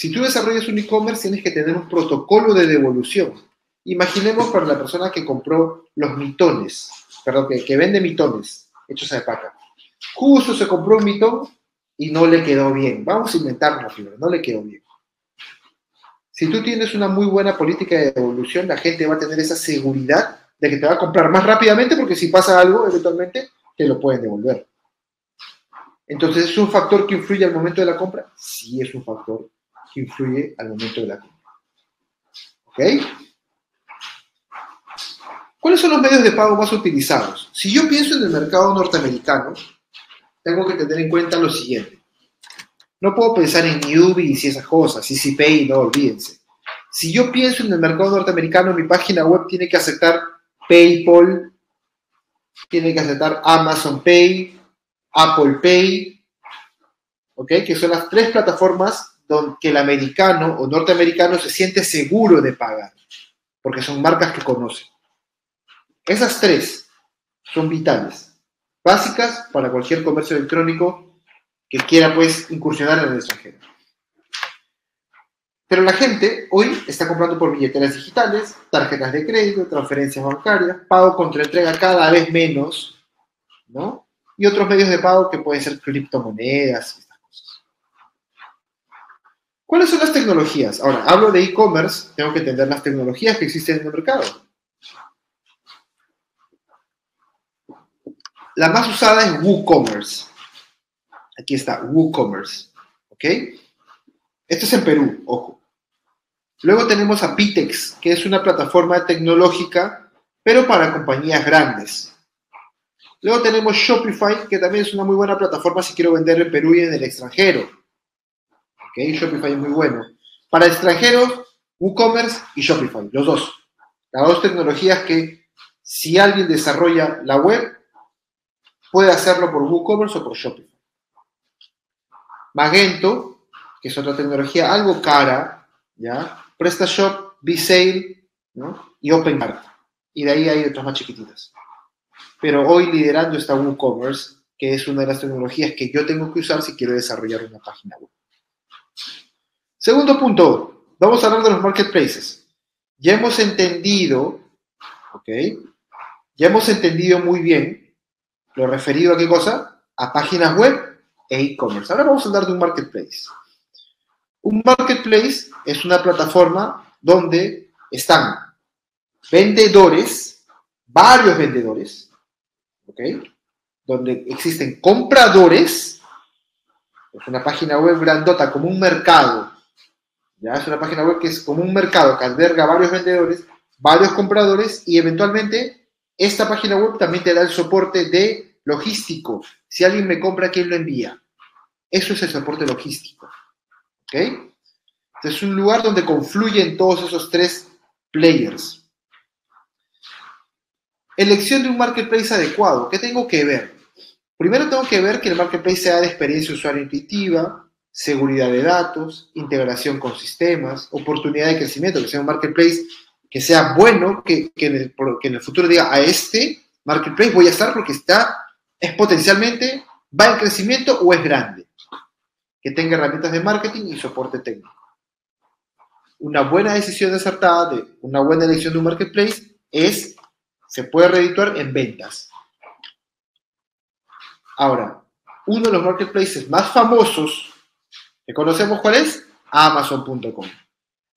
Si tú desarrollas un e-commerce, tienes que tener un protocolo de devolución. Imaginemos para la persona que compró los mitones, perdón, que, que vende mitones hechos de paca. Justo se compró un mitón y no le quedó bien. Vamos a inventar una figura, no le quedó bien. Si tú tienes una muy buena política de devolución, la gente va a tener esa seguridad de que te va a comprar más rápidamente porque si pasa algo, eventualmente te lo pueden devolver. Entonces, ¿es un factor que influye al momento de la compra? Sí, es un factor que influye al momento de la compra. ¿Ok? ¿Cuáles son los medios de pago más utilizados? Si yo pienso en el mercado norteamericano, tengo que tener en cuenta lo siguiente. No puedo pensar en newbies y esas cosas, Pay, no, olvídense. Si yo pienso en el mercado norteamericano, mi página web tiene que aceptar PayPal, tiene que aceptar Amazon Pay, Apple Pay, ¿ok? Que son las tres plataformas donde el americano o norteamericano se siente seguro de pagar, porque son marcas que conoce. Esas tres son vitales, básicas para cualquier comercio electrónico que quiera pues incursionar en el extranjero. Pero la gente hoy está comprando por billeteras digitales, tarjetas de crédito, transferencias bancarias, pago contra entrega cada vez menos, ¿no? Y otros medios de pago que pueden ser criptomonedas. ¿Cuáles son las tecnologías? Ahora, hablo de e-commerce, tengo que entender las tecnologías que existen en el mercado. La más usada es WooCommerce. Aquí está, WooCommerce. ¿Ok? Esto es en Perú, ojo. Luego tenemos a Pitex, que es una plataforma tecnológica, pero para compañías grandes. Luego tenemos Shopify, que también es una muy buena plataforma si quiero vender en Perú y en el extranjero. ¿Ok? Shopify es muy bueno. Para extranjeros, WooCommerce y Shopify, los dos. Las dos tecnologías que si alguien desarrolla la web, puede hacerlo por WooCommerce o por Shopify. Magento, que es otra tecnología algo cara, ¿ya? PrestaShop, BSale, ¿no? Y OpenCart. Y de ahí hay otras más chiquititas. Pero hoy liderando está WooCommerce, que es una de las tecnologías que yo tengo que usar si quiero desarrollar una página web. Segundo punto, vamos a hablar de los marketplaces. Ya hemos entendido, ¿ok? Ya hemos entendido muy bien lo referido a qué cosa? A páginas web e-commerce. Ahora vamos a hablar de un marketplace. Un marketplace es una plataforma donde están vendedores, varios vendedores, ¿ok? Donde existen compradores, es una página web grandota como un mercado, ya es una página web que es como un mercado que alberga varios vendedores, varios compradores y eventualmente esta página web también te da el soporte de logístico. Si alguien me compra, ¿quién lo envía? Eso es el soporte logístico. ¿Ok? es un lugar donde confluyen todos esos tres players. Elección de un marketplace adecuado. ¿Qué tengo que ver? Primero tengo que ver que el marketplace sea de experiencia usuario intuitiva, seguridad de datos, integración con sistemas, oportunidad de crecimiento, que sea un marketplace que sea bueno, que, en, el, que en el futuro diga a este marketplace voy a estar porque está, es potencialmente, va en crecimiento o es grande que tenga herramientas de marketing y soporte técnico. Una buena decisión acertada una buena elección de un marketplace es, se puede redituar en ventas. Ahora, uno de los marketplaces más famosos que conocemos, ¿cuál es? Amazon.com.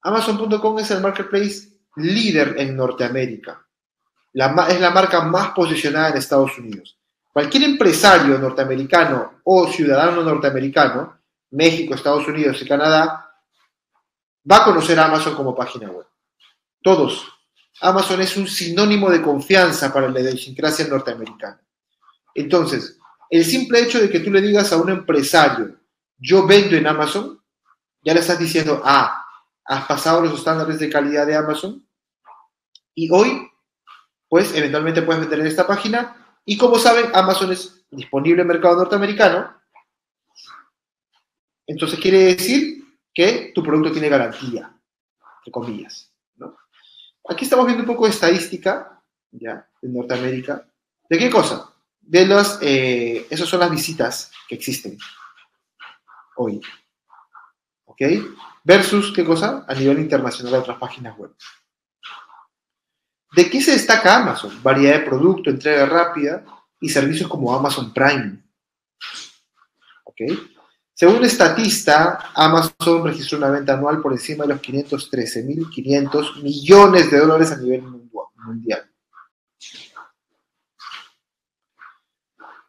Amazon.com es el marketplace líder en Norteamérica. es la marca más posicionada en Estados Unidos. Cualquier empresario norteamericano o ciudadano norteamericano México, Estados Unidos y Canadá, va a conocer Amazon como página web. Todos. Amazon es un sinónimo de confianza para la idiosincrasia norteamericana. Entonces, el simple hecho de que tú le digas a un empresario, yo vendo en Amazon, ya le estás diciendo, ah, has pasado los estándares de calidad de Amazon y hoy, pues, eventualmente puedes vender en esta página y como saben, Amazon es disponible en el mercado norteamericano entonces quiere decir que tu producto tiene garantía, entre comillas. Aquí estamos viendo un poco de estadística, ¿ya? De Norteamérica. ¿De qué cosa? De las, eh, esas son las visitas que existen hoy. ¿Ok? Versus, ¿qué cosa? A nivel internacional de otras páginas web. ¿De qué se destaca Amazon? Variedad de producto, entrega rápida y servicios como Amazon Prime. ¿Ok? Según Estatista, Amazon registró una venta anual por encima de los 513.500 millones de dólares a nivel mundial.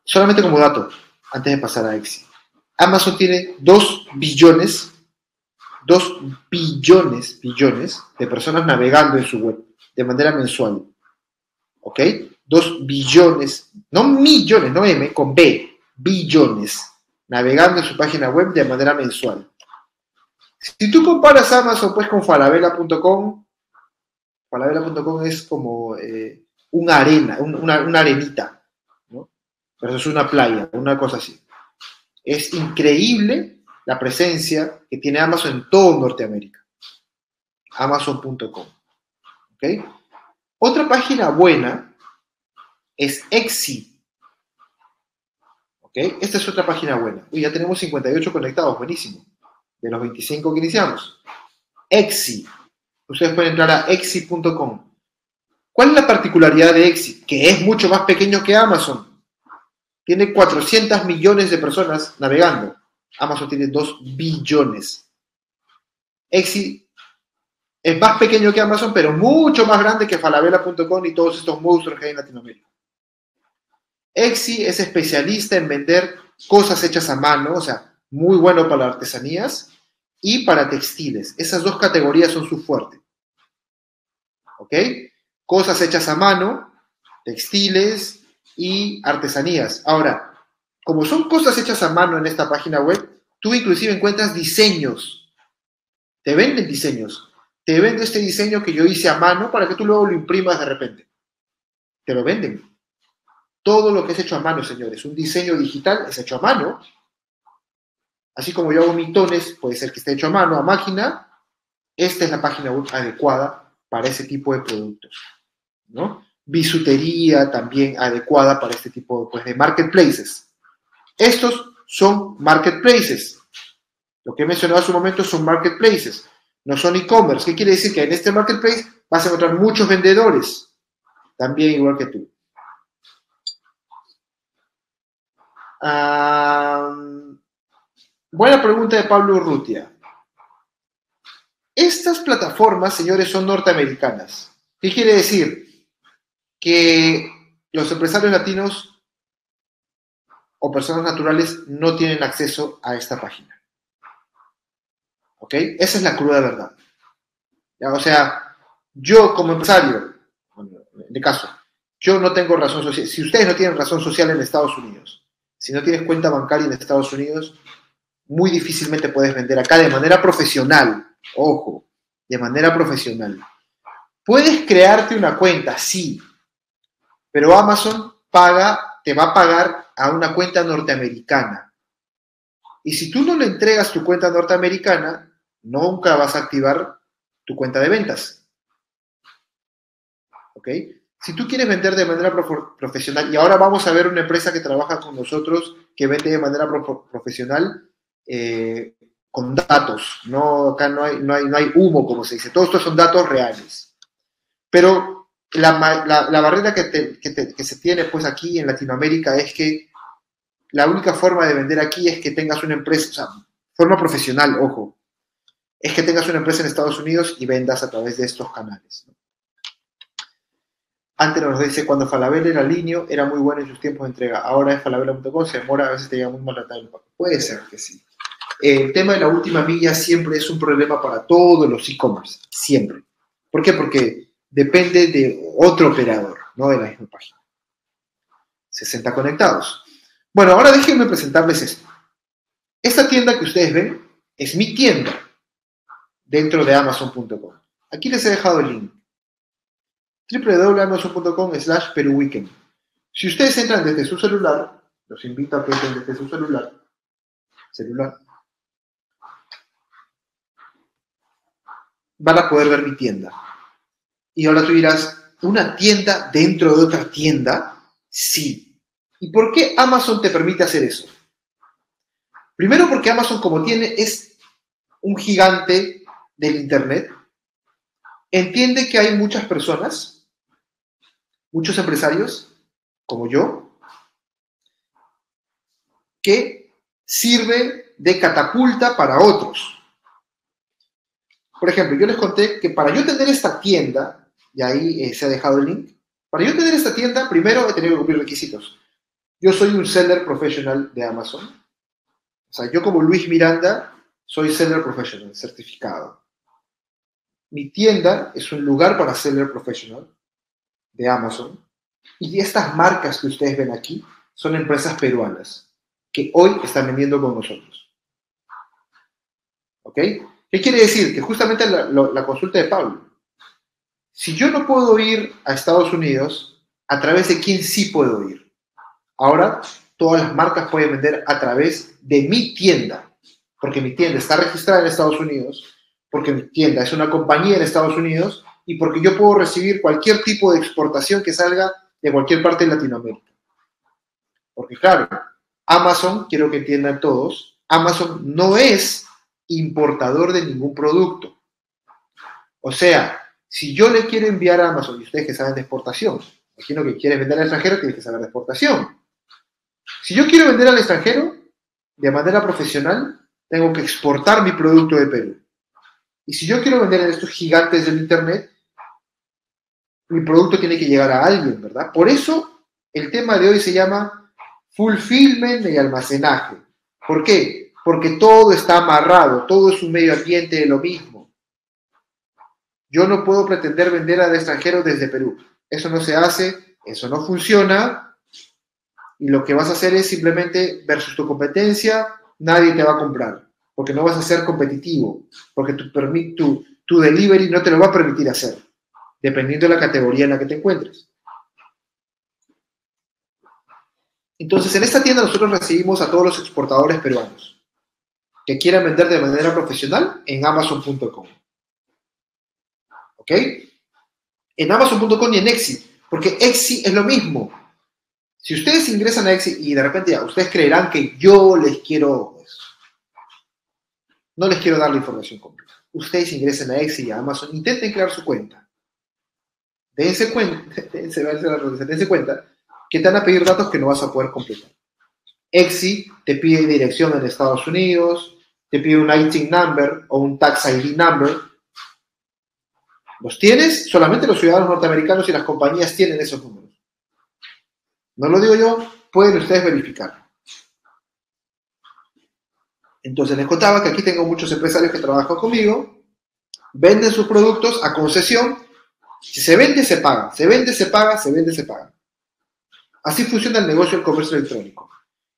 Solamente como dato, antes de pasar a Exi. Amazon tiene 2 billones, 2 billones, billones de personas navegando en su web de manera mensual. ¿Ok? 2 billones, no millones, no M, con B, billones navegando en su página web de manera mensual. Si tú comparas Amazon pues con falabella.com, falabella.com es como eh, una arena, una, arenita. Es una playa, una cosa así. Es increíble la presencia que tiene Amazon en todo Norteamérica. Amazon.com. ¿Ok? Otra página buena es Exi. ¿Ok? Esta es otra página buena. Uy, ya tenemos 58 conectados, buenísimo. De los 25 que iniciamos. Exi. Ustedes pueden entrar a exi.com. ¿Cuál es la particularidad de Exi? Que es mucho más pequeño que Amazon. Tiene 400 millones de personas navegando. Amazon tiene 2 billones. Exi es más pequeño que Amazon, pero mucho más grande que falabella.com y todos estos monstruos que hay en Latinoamérica. Exi es especialista en vender cosas hechas a mano, o sea, muy bueno para artesanías y para textiles. Esas dos categorías son su fuerte. ¿Ok? Cosas hechas a mano, textiles y artesanías. Ahora, como son cosas hechas a mano en esta página web, tú inclusive encuentras diseños. Te venden diseños. Te vendo este diseño que yo hice a mano para que tú luego lo imprimas de repente. Te lo venden. Todo lo que es hecho a mano, señores, un diseño digital es hecho a mano. Así como yo hago mitones, puede ser que esté hecho a mano, a máquina. Esta es la página web adecuada para ese tipo de productos. ¿no? Bisutería también adecuada para este tipo pues, de marketplaces. Estos son marketplaces. Lo que he mencionado hace un momento son marketplaces, no son e-commerce. ¿Qué quiere decir? Que en este marketplace vas a encontrar muchos vendedores, también igual que tú. buena pregunta de Pablo Urrutia. Estas plataformas, señores, son norteamericanas. ¿Qué quiere decir? Que los empresarios latinos o personas naturales no tienen acceso a esta página. ¿Ok? Esa es la cruda verdad. O sea, yo como empresario, este caso, yo no tengo razón social. Si ustedes no tienen razón social en Estados Unidos, si no tienes cuenta bancaria en Estados Unidos, muy difícilmente puedes vender acá de manera profesional. Ojo, de manera profesional. Puedes crearte una cuenta, sí, pero Amazon paga, te va a pagar a una cuenta norteamericana. Y si tú no le entregas tu cuenta norteamericana, nunca vas a activar tu cuenta de ventas. ¿Ok? Si tú quieres vender de manera profesional, y ahora vamos a ver una empresa que trabaja con nosotros que vende de manera profesional eh, con datos, no, acá no hay, no, hay, no hay humo, como se dice, todos estos son datos reales. Pero la, la, barrera que, se tiene pues aquí en Latinoamérica es que la única forma de vender aquí es que tengas una empresa, o sea, forma profesional, ojo, es que tengas una empresa en Estados Unidos y vendas a través de estos canales. Antes nos dice, cuando Falabella era línea, era muy bueno en sus tiempos de entrega. Ahora es falabella.com, se demora, a veces te llega muy mal el Puede ser que sí. El tema de la última milla siempre es un problema para todos los e-commerce, siempre. ¿Por qué? Porque depende de otro operador, no de la misma página. 60 conectados. Bueno, ahora déjenme presentarles esto. Esta tienda que ustedes ven es mi tienda dentro de amazon.com. Aquí les he dejado el link www.amazon.com slash peruweekend. Si ustedes entran desde su celular, los invito a que entren desde su celular, celular, van a poder ver mi tienda. Y ahora tú dirás, ¿una tienda dentro de otra tienda? Sí. ¿Y por qué Amazon te permite hacer eso? Primero porque Amazon como tiene es un gigante del Internet, entiende que hay muchas personas muchos empresarios, como yo, que sirve de catapulta para otros. Por ejemplo, yo les conté que para yo tener esta tienda, y ahí eh, se ha dejado el link, para yo tener esta tienda, primero he tenido que cumplir requisitos. Yo soy un seller professional de Amazon. O sea, yo como Luis Miranda soy seller professional, certificado. Mi tienda es un lugar para seller professional de Amazon. Y estas marcas que ustedes ven aquí son empresas peruanas. que hoy están vendiendo con nosotros. ¿Ok? ¿Qué quiere decir? Que justamente la consulta de Pablo. Si yo no puedo ir a Estados Unidos, ¿a través de quién sí puedo ir? Ahora, todas las marcas pueden vender a través de mi tienda, porque mi tienda está registrada en Estados Unidos, porque mi tienda es una compañía en Estados Unidos y porque yo puedo recibir cualquier tipo de exportación que salga de cualquier parte de Latinoamérica. Porque claro, Amazon, quiero que entiendan todos, Amazon no es importador de ningún producto. O sea, si yo le quiero enviar a Amazon, y ustedes que saben de exportación, imagino que quieres vender al extranjero, tienes que saber de exportación. Si yo quiero vender al extranjero de manera profesional, tengo que exportar mi producto de Perú. Y si yo quiero vender en estos gigantes del Internet, mi producto tiene que llegar a alguien, ¿verdad? Por eso el tema de hoy se llama fulfillment y almacenaje. ¿Por qué? Porque todo está amarrado, todo es un medio ambiente de lo mismo. Yo no puedo pretender vender al extranjero desde Perú. Eso no se hace, eso no funciona. Y lo que vas a hacer es simplemente versus tu competencia, nadie te va a comprar, porque no vas a ser competitivo, porque tu, tu, tu delivery no te lo va a permitir hacer dependiendo de la categoría en la que te encuentres. Entonces, en esta tienda nosotros recibimos a todos los exportadores peruanos que quieran vender de manera profesional en amazon.com. ¿Ok? En amazon.com y en Exi, porque Exi es lo mismo. Si ustedes ingresan a Exi y de repente ya, ustedes creerán que yo les quiero, pues, no les quiero dar la información completa. Ustedes ingresen a Exi y a Amazon, intenten crear su cuenta dense cuenta, dense, cuenta que te van a pedir datos que no vas a poder completar. Exi te pide dirección en Estados Unidos, te pide un ITIN number o un tax ID number. ¿Los tienes? Solamente los ciudadanos norteamericanos y las compañías tienen esos números. No lo digo yo, pueden ustedes verificarlo. Entonces les contaba que aquí tengo muchos empresarios que trabajan conmigo, venden sus productos a concesión si se vende, se paga. Se vende, se paga, se vende, se paga. Así funciona el negocio del comercio electrónico.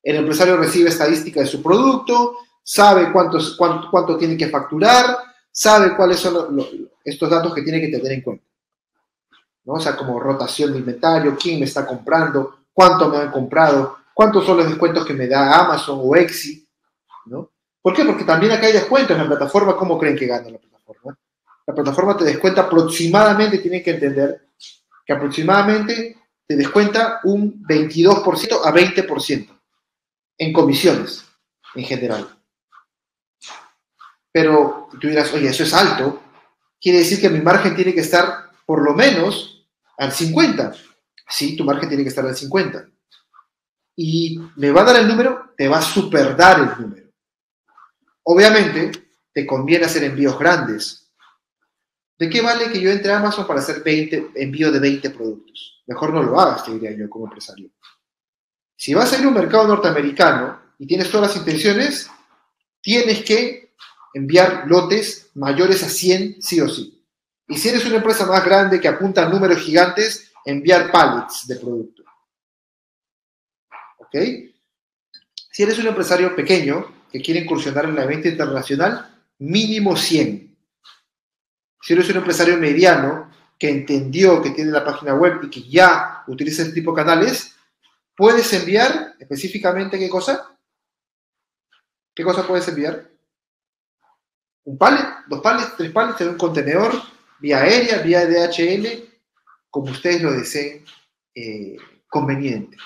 El empresario recibe estadística de su producto, sabe cuántos, cuánto, tiene que facturar, sabe cuáles son estos datos que tiene que tener en cuenta. ¿no? O sea, como rotación de inventario, quién me está comprando, cuánto me han comprado, cuántos son los descuentos que me da Amazon o Exi. ¿no? ¿Por qué? Porque también acá hay descuentos en la plataforma, ¿cómo creen que gana la plataforma? la plataforma te descuenta aproximadamente, tienen que entender que aproximadamente te descuenta un 22% a 20% en comisiones en general. Pero tú dirás, oye, eso es alto, quiere decir que mi margen tiene que estar por lo menos al 50. Sí, tu margen tiene que estar al 50. Y me va a dar el número, te va a superdar el número. Obviamente, te conviene hacer envíos grandes, ¿De qué vale que yo entre a Amazon para hacer 20, envío de 20 productos? Mejor no lo hagas, te diría yo como empresario. Si vas a ir a un mercado norteamericano y tienes todas las intenciones, tienes que enviar lotes mayores a 100 sí o sí. Y si eres una empresa más grande que apunta a números gigantes, enviar pallets de producto. ¿Ok? Si eres un empresario pequeño que quiere incursionar en la venta internacional, mínimo 100 si eres un empresario mediano que entendió que tiene la página web y que ya utiliza este tipo de canales, puedes enviar específicamente qué cosa? ¿Qué cosa puedes enviar? Un pallet, dos pallets, tres pallets en un contenedor, vía aérea, vía DHL, como ustedes lo deseen eh, conveniente.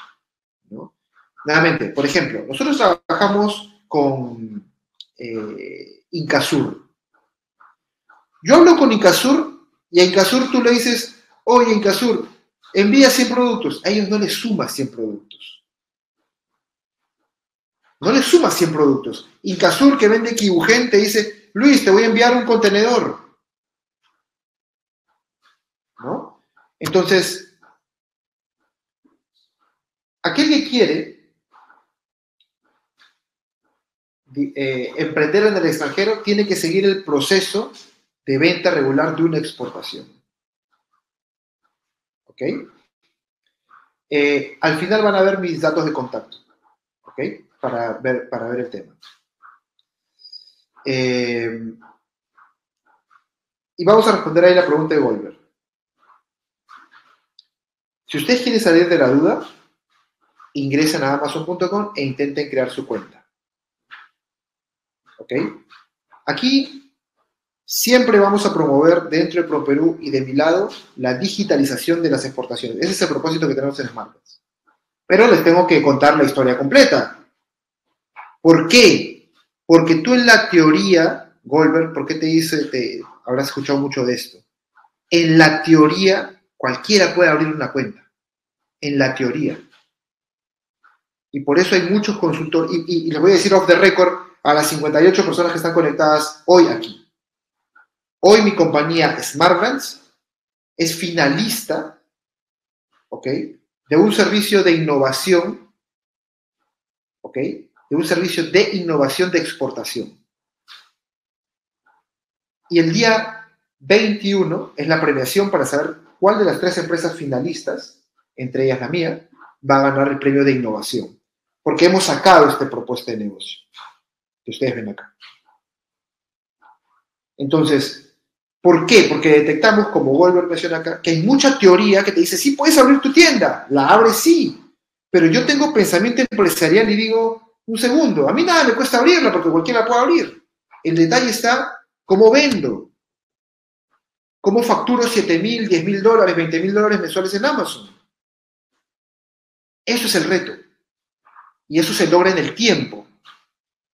Nuevamente, por ejemplo, nosotros trabajamos con eh, Incasur. Yo hablo con Incasur y a Incasur tú le dices, oye Incasur, envía 100 productos. A ellos no les sumas 100 productos. No les sumas 100 productos. Incasur que vende Kibugen te dice, Luis, te voy a enviar un contenedor. ¿No? Entonces, aquel que quiere eh, emprender en el extranjero tiene que seguir el proceso de venta regular de una exportación. ¿Ok? Eh, al final van a ver mis datos de contacto. ¿Ok? Para ver, para ver el tema. Eh, y vamos a responder ahí la pregunta de Goldberg. Si ustedes quieren salir de la duda, ingresen a amazon.com e intenten crear su cuenta. ¿Ok? Aquí siempre vamos a promover dentro de ProPerú y de mi lado la digitalización de las exportaciones. Ese es el propósito que tenemos en SmartBets. Pero les tengo que contar la historia completa. ¿Por qué? Porque tú en la teoría, Goldberg, ¿por qué te dice, te, habrás escuchado mucho de esto? En la teoría, cualquiera puede abrir una cuenta. En la teoría. Y por eso hay muchos consultores, y, les voy a decir off the record a las 58 personas que están conectadas hoy aquí. Hoy mi compañía SmartBrands es finalista, ¿ok? De un servicio de innovación, ¿ok? De un servicio de innovación de exportación. Y el día 21 es la premiación para saber cuál de las tres empresas finalistas, entre ellas la mía, va a ganar el premio de innovación porque hemos sacado este propuesta de negocio que ustedes ven acá. Entonces, ¿por qué? Porque detectamos, como Wolver menciona acá, que hay mucha teoría que te dice, sí, puedes abrir tu tienda, la abres sí, pero yo tengo pensamiento empresarial y digo, un segundo, a mí nada me cuesta abrirla porque cualquiera puede abrir. El detalle está cómo vendo, cómo facturo 7 mil, 10 mil dólares, 20 mil dólares mensuales en Amazon. Eso es el reto. Y eso se logra en el tiempo.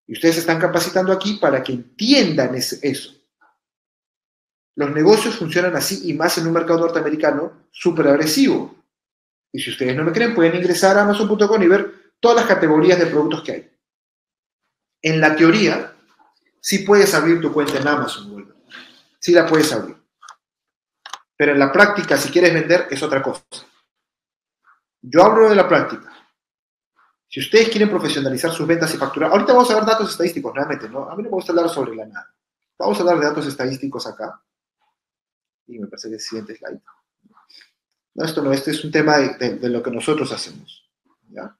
Y ustedes se están capacitando aquí para que entiendan eso. Los negocios funcionan así y más en un mercado norteamericano súper agresivo. Y si ustedes no me creen, pueden ingresar a amazon.com y ver todas las categorías de productos que hay. En la teoría, sí puedes abrir tu cuenta en Amazon, sí la puedes abrir. Pero en la práctica, si quieres vender, es otra cosa. Yo hablo de la práctica. Si ustedes quieren profesionalizar sus ventas y facturar, ahorita vamos a ver datos estadísticos, realmente, ¿no? A mí no me gusta hablar sobre la nada. Vamos a hablar de datos estadísticos acá. Y me parece que el siguiente slide. No, esto no, este es un tema de, lo que nosotros hacemos. ¿ya?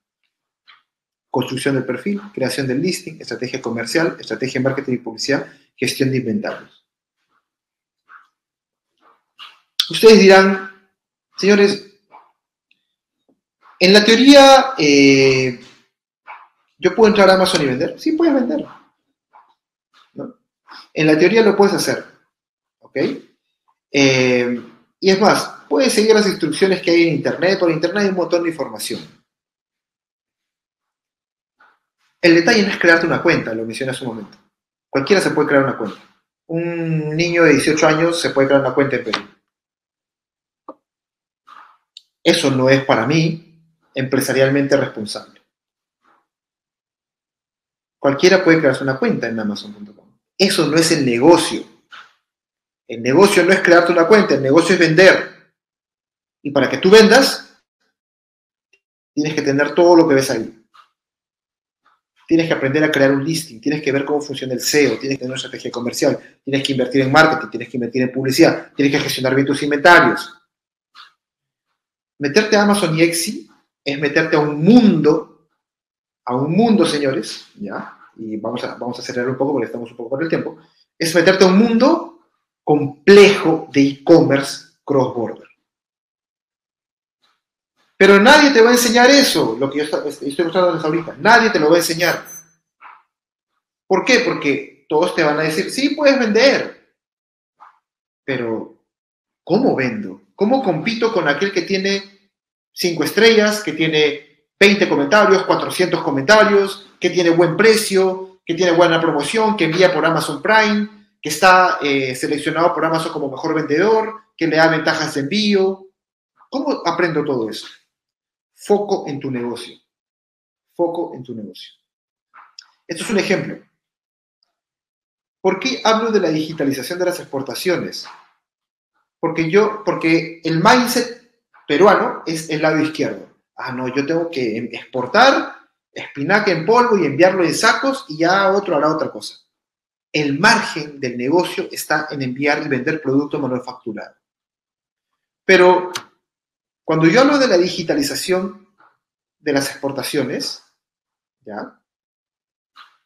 Construcción del perfil, creación del listing, estrategia comercial, estrategia de marketing y publicidad, gestión de inventarios. Ustedes dirán, señores, en la teoría, eh, ¿yo puedo entrar a Amazon y vender? Sí, puedes vender. En la teoría lo puedes hacer. ¿Ok? Eh, y es más, puedes seguir las instrucciones que hay en Internet. Por Internet hay un montón de información. El detalle no es crearte una cuenta, lo mencioné hace un momento. Cualquiera se puede crear una cuenta. Un niño de 18 años se puede crear una cuenta en Perú. Eso no es para mí empresarialmente responsable. Cualquiera puede crearse una cuenta en Amazon.com. Eso no es el negocio. El negocio no es crearte una cuenta, el negocio es vender. Y para que tú vendas, tienes que tener todo lo que ves ahí. Tienes que aprender a crear un listing, tienes que ver cómo funciona el SEO, tienes que tener una estrategia comercial, tienes que invertir en marketing, tienes que invertir en publicidad, tienes que gestionar bien tus inventarios. Meterte a Amazon y Etsy es meterte a un mundo, a un mundo, señores, ¿ya? Y vamos a, vamos a un poco porque estamos un poco por el tiempo, es meterte a un mundo complejo de e-commerce cross-border. Pero nadie te va a enseñar eso, lo que yo estoy mostrando ahorita. Nadie te lo va a enseñar. ¿Por qué? Porque todos te van a decir, sí, puedes vender. Pero, ¿cómo vendo? ¿Cómo compito con aquel que tiene 5 estrellas, que tiene 20 comentarios, 400 comentarios, que tiene buen precio, que tiene buena promoción, que envía por Amazon Prime, que está eh, seleccionado por Amazon como mejor vendedor, que le da ventajas de envío. ¿Cómo aprendo todo eso? Foco en tu negocio. Foco en tu negocio. Esto es un ejemplo. ¿Por qué hablo de la digitalización de las exportaciones? Porque yo, porque el mindset peruano es el lado izquierdo. Ah, no, yo tengo que exportar espinaca en polvo y enviarlo en sacos y ya otro hará otra cosa. El margen del negocio está en enviar y vender producto manufacturado. Pero cuando yo hablo de la digitalización de las exportaciones, ¿ya?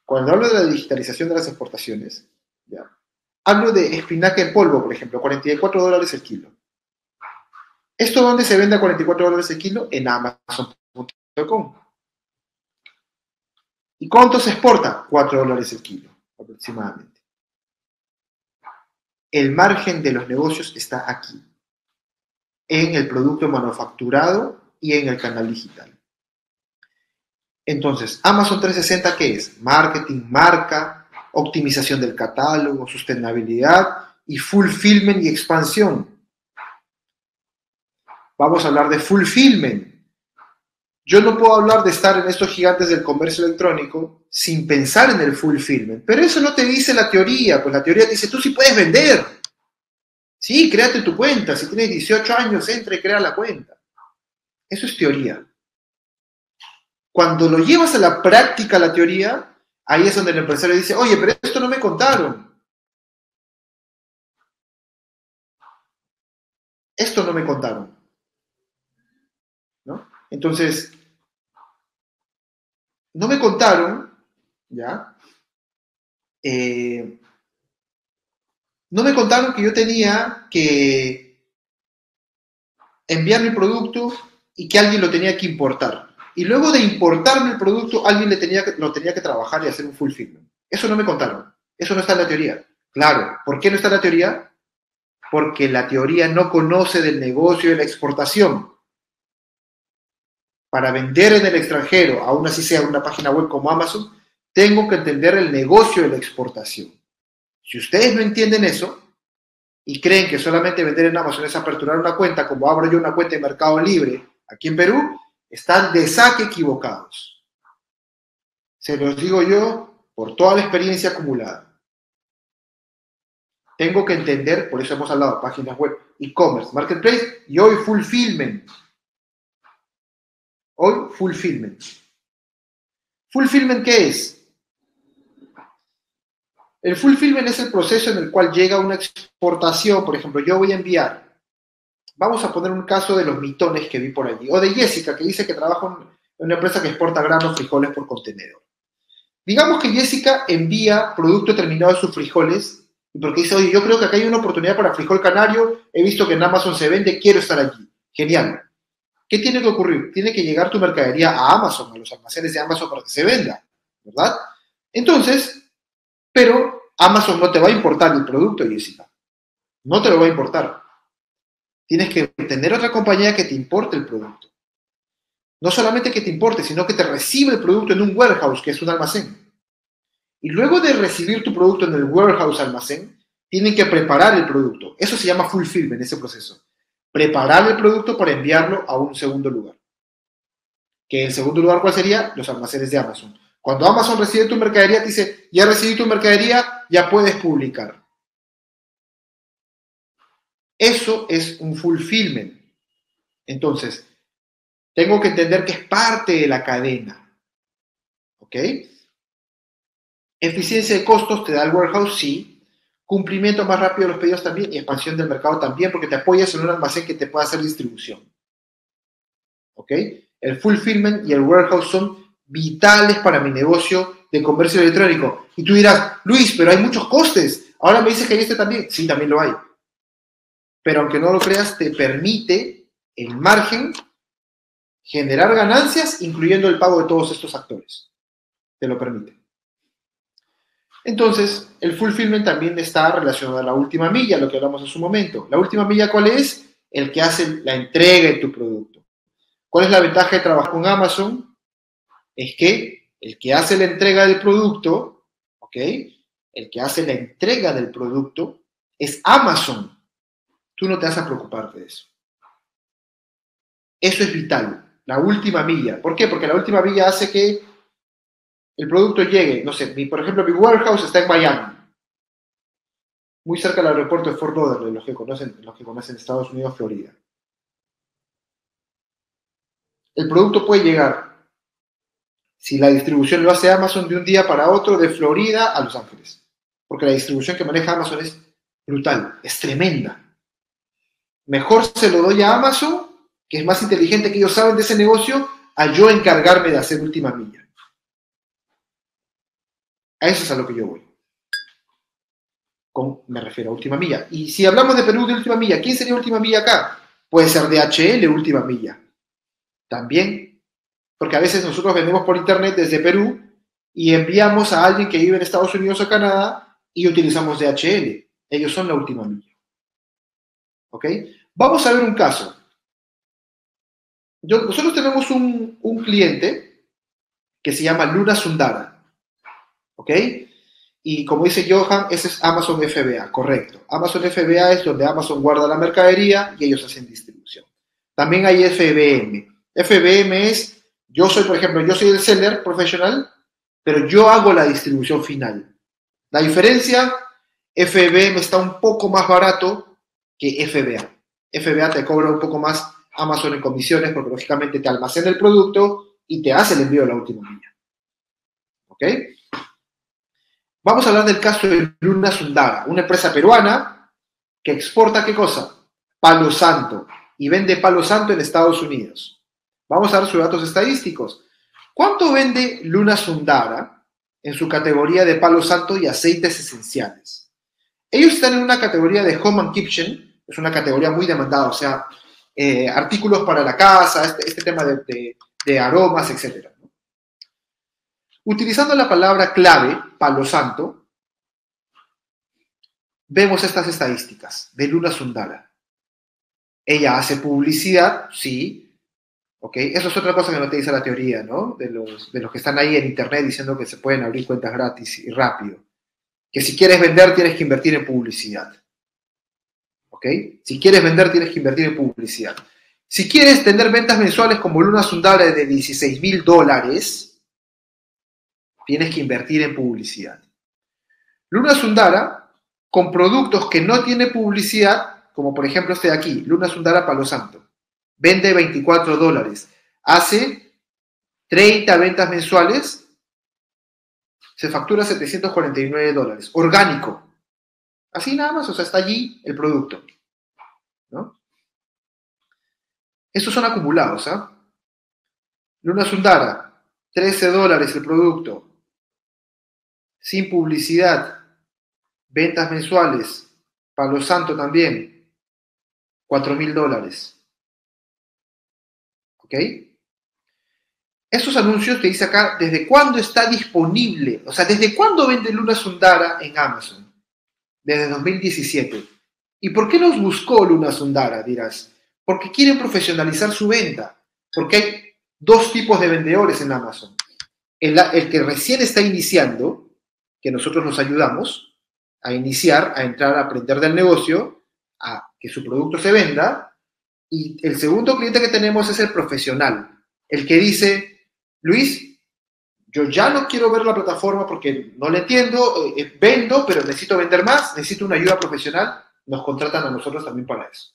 Cuando hablo de la digitalización de las exportaciones, ¿ya? Hablo de espinaca en polvo, por ejemplo, 44 dólares el kilo. ¿Esto dónde se vende a 44 dólares el kilo? En Amazon.com. ¿Y cuánto se exporta? 4 dólares el kilo, aproximadamente. El margen de los negocios está aquí, en el producto manufacturado y en el canal digital. Entonces, Amazon 360, ¿qué es? Marketing, marca, optimización del catálogo, sostenibilidad y fulfillment y expansión. Vamos a hablar de fulfillment. Yo no puedo hablar de estar en estos gigantes del comercio electrónico sin pensar en el fulfillment. Pero eso no te dice la teoría, pues la teoría te dice, tú sí puedes vender. Sí, créate tu cuenta. Si tienes 18 años, entra y crea la cuenta. Eso es teoría. Cuando lo llevas a la práctica, la teoría, ahí es donde el empresario dice, oye, pero esto no me contaron. Esto no me contaron. ¿No? Entonces, no me contaron, ¿ya? Eh, no me contaron que yo tenía que enviar mi producto y que alguien lo tenía que importar. Y luego de importarme el producto, alguien le tenía que, lo tenía que trabajar y hacer un fulfillment. Eso no me contaron. Eso no está en la teoría. Claro, ¿por qué no está en la teoría? Porque la teoría no conoce del negocio de la exportación. Para vender en el extranjero, aún así sea una página web como Amazon, tengo que entender el negocio de la exportación. Si ustedes no entienden eso y creen que solamente vender en Amazon es aperturar una cuenta, como abro yo una cuenta de Mercado Libre aquí en Perú, están de saque equivocados. Se los digo yo por toda la experiencia acumulada. Tengo que entender, por eso hemos hablado de páginas web, e-commerce, marketplace y hoy fulfillment. Hoy fulfillment. Fulfillment, ¿qué es? El fulfillment es el proceso en el cual llega una exportación, por ejemplo, yo voy a enviar Vamos a poner un caso de los mitones que vi por allí, o de Jessica, que dice que trabaja en una empresa que exporta granos, frijoles por contenedor. Digamos que Jessica envía producto terminado de sus frijoles, porque dice, oye, yo creo que acá hay una oportunidad para frijol canario, he visto que en Amazon se vende, quiero estar allí. Genial. ¿Qué tiene que ocurrir? Tiene que llegar tu mercadería a Amazon, a los almacenes de Amazon para que se venda, ¿verdad? Entonces, pero Amazon no te va a importar el producto, Jessica. No te lo va a importar tienes que tener otra compañía que te importe el producto. No solamente que te importe, sino que te reciba el producto en un warehouse, que es un almacén. Y luego de recibir tu producto en el warehouse almacén, tienen que preparar el producto. Eso se llama fulfillment, ese proceso. Preparar el producto para enviarlo a un segundo lugar. Que el segundo lugar, ¿cuál sería? Los almacenes de Amazon. Cuando Amazon recibe tu mercadería, te dice, ya recibí tu mercadería, ya puedes publicar. Eso es un fulfillment. Entonces, tengo que entender que es parte de la cadena. ¿Ok? Eficiencia de costos te da el warehouse, sí. Cumplimiento más rápido de los pedidos también y expansión del mercado también, porque te apoyas en un almacén que te pueda hacer distribución. ¿Ok? El fulfillment y el warehouse son vitales para mi negocio de comercio electrónico. Y tú dirás, Luis, pero hay muchos costes. Ahora me dices que hay este también. Sí, también lo hay pero aunque no lo creas, te permite el margen generar ganancias, incluyendo el pago de todos estos actores. Te lo permite. Entonces, el fulfillment también está relacionado a la última milla, lo que hablamos en su momento. La última milla, ¿cuál es? El que hace la entrega de tu producto. ¿Cuál es la ventaja de trabajar con Amazon? Es que el que hace la entrega del producto, ¿ok? El que hace la entrega del producto es Amazon tú no te vas a preocupar de eso. Eso es vital, la última milla. ¿Por qué? Porque la última milla hace que el producto llegue, no sé, por ejemplo, mi warehouse está en Miami, muy cerca del aeropuerto de Fort Lauderdale, los que conocen, los que conocen Estados Unidos, Florida. El producto puede llegar, si la distribución lo hace Amazon de un día para otro, de Florida a Los Ángeles. Porque la distribución que maneja Amazon es brutal, es tremenda. Mejor se lo doy a Amazon, que es más inteligente que ellos saben de ese negocio, a yo encargarme de hacer última milla. A eso es a lo que yo voy. Con, me refiero a última milla. Y si hablamos de Perú de última milla, ¿quién sería última milla acá? Puede ser DHL última milla. También. Porque a veces nosotros vendemos por internet desde Perú y enviamos a alguien que vive en Estados Unidos o Canadá y utilizamos DHL. Ellos son la última milla. ¿Ok? Vamos a ver un caso. nosotros tenemos un, un cliente que se llama Luna Sundara. ¿Ok? Y como dice Johan, ese es Amazon FBA, correcto. Amazon FBA es donde Amazon guarda la mercadería y ellos hacen distribución. También hay FBM. FBM es, yo soy, por ejemplo, yo soy el seller profesional, pero yo hago la distribución final. La diferencia, FBM está un poco más barato que FBA. FBA te cobra un poco más Amazon en comisiones porque lógicamente te almacena el producto y te hace el envío a la última línea. ¿Ok? Vamos a hablar del caso de Luna Sundara, una empresa peruana que exporta qué cosa? Palo Santo y vende Palo Santo en Estados Unidos. Vamos a ver sus datos estadísticos. ¿Cuánto vende Luna Sundara en su categoría de Palo Santo y aceites esenciales? Ellos están en una categoría de Home and Kitchen, es una categoría muy demandada, o sea, eh, artículos para la casa, este, este tema de, de aromas, etc. Utilizando la palabra clave, palo santo, vemos estas estadísticas de Luna Sundara. Ella hace publicidad, sí, ¿ok? Eso es otra cosa que no te dice la teoría, ¿no? De los, de los que están ahí en Internet diciendo que se pueden abrir cuentas gratis y rápido. Que si quieres vender tienes que invertir en publicidad. ¿Ok? Si quieres vender tienes que invertir en publicidad. Si quieres tener ventas mensuales como Luna Sundara de 16 mil dólares, tienes que invertir en publicidad. Luna Sundara, con productos que no tiene publicidad, como por ejemplo este de aquí, Luna Sundara Palo Santo, vende 24 dólares, hace 30 ventas mensuales, se factura 749 dólares, orgánico. Así nada más, o sea, está allí el producto. ¿no? Estos son acumulados, ¿ah? Luna Sundara, 13 dólares el producto, sin publicidad, ventas mensuales, Palo Santo también, 4 mil dólares. ¿Ok? Estos anuncios te dice acá desde cuándo está disponible, o sea, desde cuándo vende Luna Sundara en Amazon. Desde 2017. ¿Y por qué nos buscó Luna Sundara? Dirás. Porque quieren profesionalizar su venta. Porque hay dos tipos de vendedores en Amazon. El, el que recién está iniciando, que nosotros nos ayudamos a iniciar, a entrar a aprender del negocio, a que su producto se venda. Y el segundo cliente que tenemos es el profesional, el que dice, Luis, yo ya no quiero ver la plataforma porque no le entiendo, eh, eh, vendo, pero necesito vender más, necesito una ayuda profesional, nos contratan a nosotros también para eso.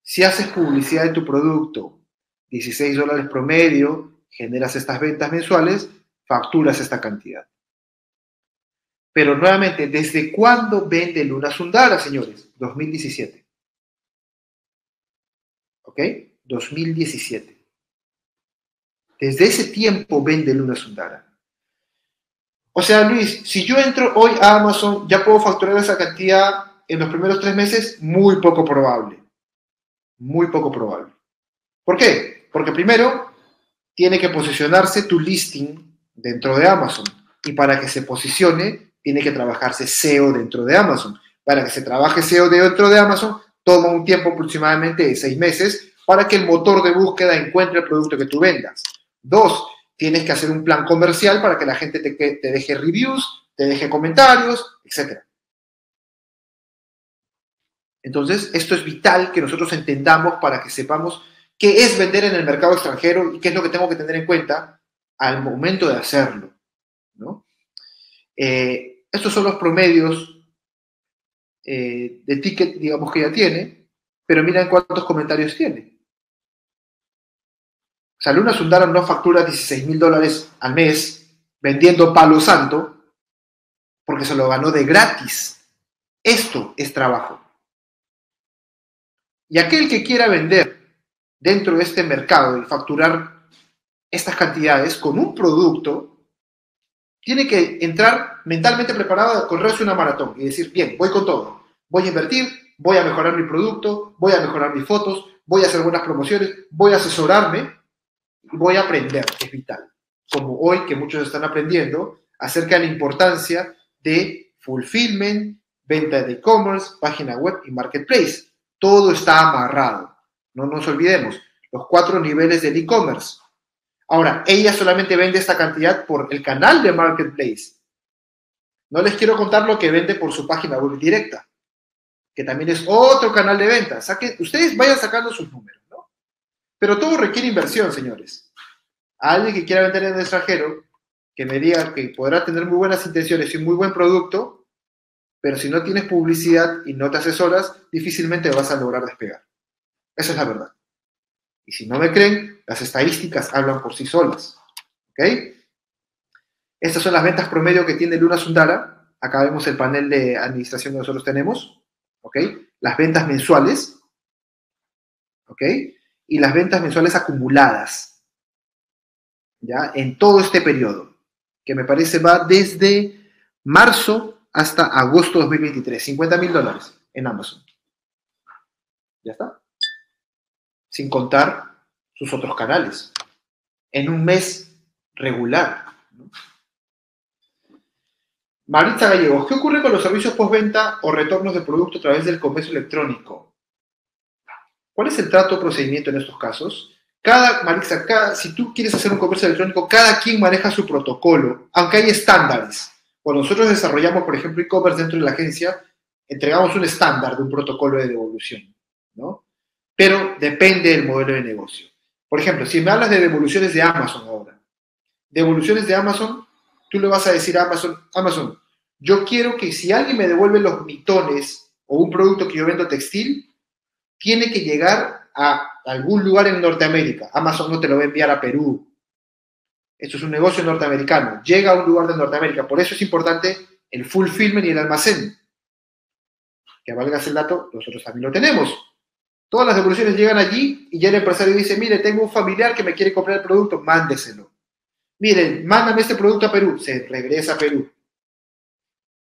Si haces publicidad de tu producto, 16 dólares promedio, generas estas ventas mensuales, facturas esta cantidad. Pero nuevamente, ¿desde cuándo vende Luna Sundara, señores? 2017. ¿Ok? 2017. Desde ese tiempo vende Luna Sundara. O sea, Luis, si yo entro hoy a Amazon, ¿ya puedo facturar esa cantidad en los primeros tres meses? Muy poco probable. Muy poco probable. ¿Por qué? Porque primero, tiene que posicionarse tu listing dentro de Amazon. Y para que se posicione, tiene que trabajarse SEO dentro de Amazon. Para que se trabaje SEO dentro de Amazon, toma un tiempo aproximadamente de seis meses para que el motor de búsqueda encuentre el producto que tú vendas. Dos, tienes que hacer un plan comercial para que la gente te, deje reviews, te deje comentarios, etc. Entonces, esto es vital que nosotros entendamos para que sepamos qué es vender en el mercado extranjero y qué es lo que tengo que tener en cuenta al momento de hacerlo. ¿no? Eh, estos son los promedios eh, de ticket, digamos, que ya tiene, pero miren cuántos comentarios tiene. O sea, Luna Sundara no factura 16 mil dólares al mes vendiendo palo santo porque se lo ganó de gratis. Esto es trabajo. Y aquel que quiera vender dentro de este mercado y facturar estas cantidades con un producto tiene que entrar mentalmente preparado a correrse una maratón y decir, bien, voy con todo, voy a invertir, voy a mejorar mi producto, voy a mejorar mis fotos, voy a hacer buenas promociones, voy a asesorarme voy a aprender, es vital. Como hoy que muchos están aprendiendo acerca de la importancia de fulfillment, venta de e-commerce, página web y marketplace. Todo está amarrado. No nos olvidemos, los cuatro niveles del e-commerce. Ahora, ella solamente vende esta cantidad por el canal de marketplace. No les quiero contar lo que vende por su página web directa, que también es otro canal de venta. ustedes vayan sacando sus números, ¿no? Pero todo requiere inversión, señores. alguien que quiera vender en el extranjero, que me diga que podrá tener muy buenas intenciones y un muy buen producto, pero si no tienes publicidad y no te asesoras, difícilmente vas a lograr despegar. Esa es la verdad. Y si no me creen, las estadísticas hablan por sí solas. ¿Ok? Estas son las ventas promedio que tiene Luna Sundara. Acá vemos el panel de administración que nosotros tenemos. ¿Ok? Las ventas mensuales. ¿Ok? Y las ventas mensuales acumuladas. ¿Ya? En todo este periodo. Que me parece va desde marzo hasta agosto de 2023. 50 mil dólares en Amazon. ¿Ya está? Sin contar sus otros canales, en un mes regular. Maritza Gallegos, ¿qué ocurre con los servicios postventa o retornos de producto a través del comercio electrónico? ¿Cuál es el trato o procedimiento en estos casos? Cada, Maritza, cada, si tú quieres hacer un comercio electrónico, cada quien maneja su protocolo, aunque hay estándares. Cuando nosotros desarrollamos, por ejemplo, e-commerce dentro de la agencia, entregamos un estándar de un protocolo de devolución, ¿no? Pero depende del modelo de negocio. Por ejemplo, si me hablas de devoluciones de Amazon ahora, devoluciones de Amazon, tú le vas a decir a Amazon, Amazon, yo quiero que si alguien me devuelve los mitones o un producto que yo vendo textil, tiene que llegar a algún lugar en Norteamérica. Amazon no te lo va a enviar a Perú. Esto es un negocio norteamericano. Llega a un lugar de Norteamérica. Por eso es importante el fulfillment y el almacén. Que valgas el dato, nosotros también lo tenemos. Todas las devoluciones llegan allí y ya el empresario dice, mire, tengo un familiar que me quiere comprar el producto, mándeselo. Miren, mándame este producto a Perú, se regresa a Perú.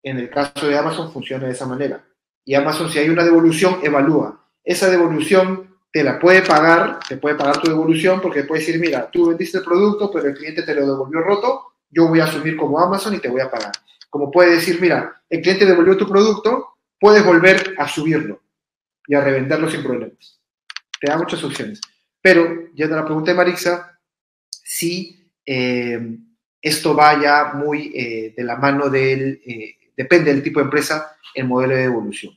En el caso de Amazon funciona de esa manera. Y Amazon, si hay una devolución, evalúa. Esa devolución te la puede pagar, te puede pagar tu devolución porque puede decir, mira, tú vendiste el producto, pero el cliente te lo devolvió roto, yo voy a asumir como Amazon y te voy a pagar. Como puede decir, mira, el cliente devolvió tu producto, puedes volver a subirlo y a revenderlo sin problemas. Te da muchas opciones. Pero, yendo a la pregunta de Marixa, si eh, esto vaya muy eh, de la mano del, eh, depende del tipo de empresa, el modelo de evolución.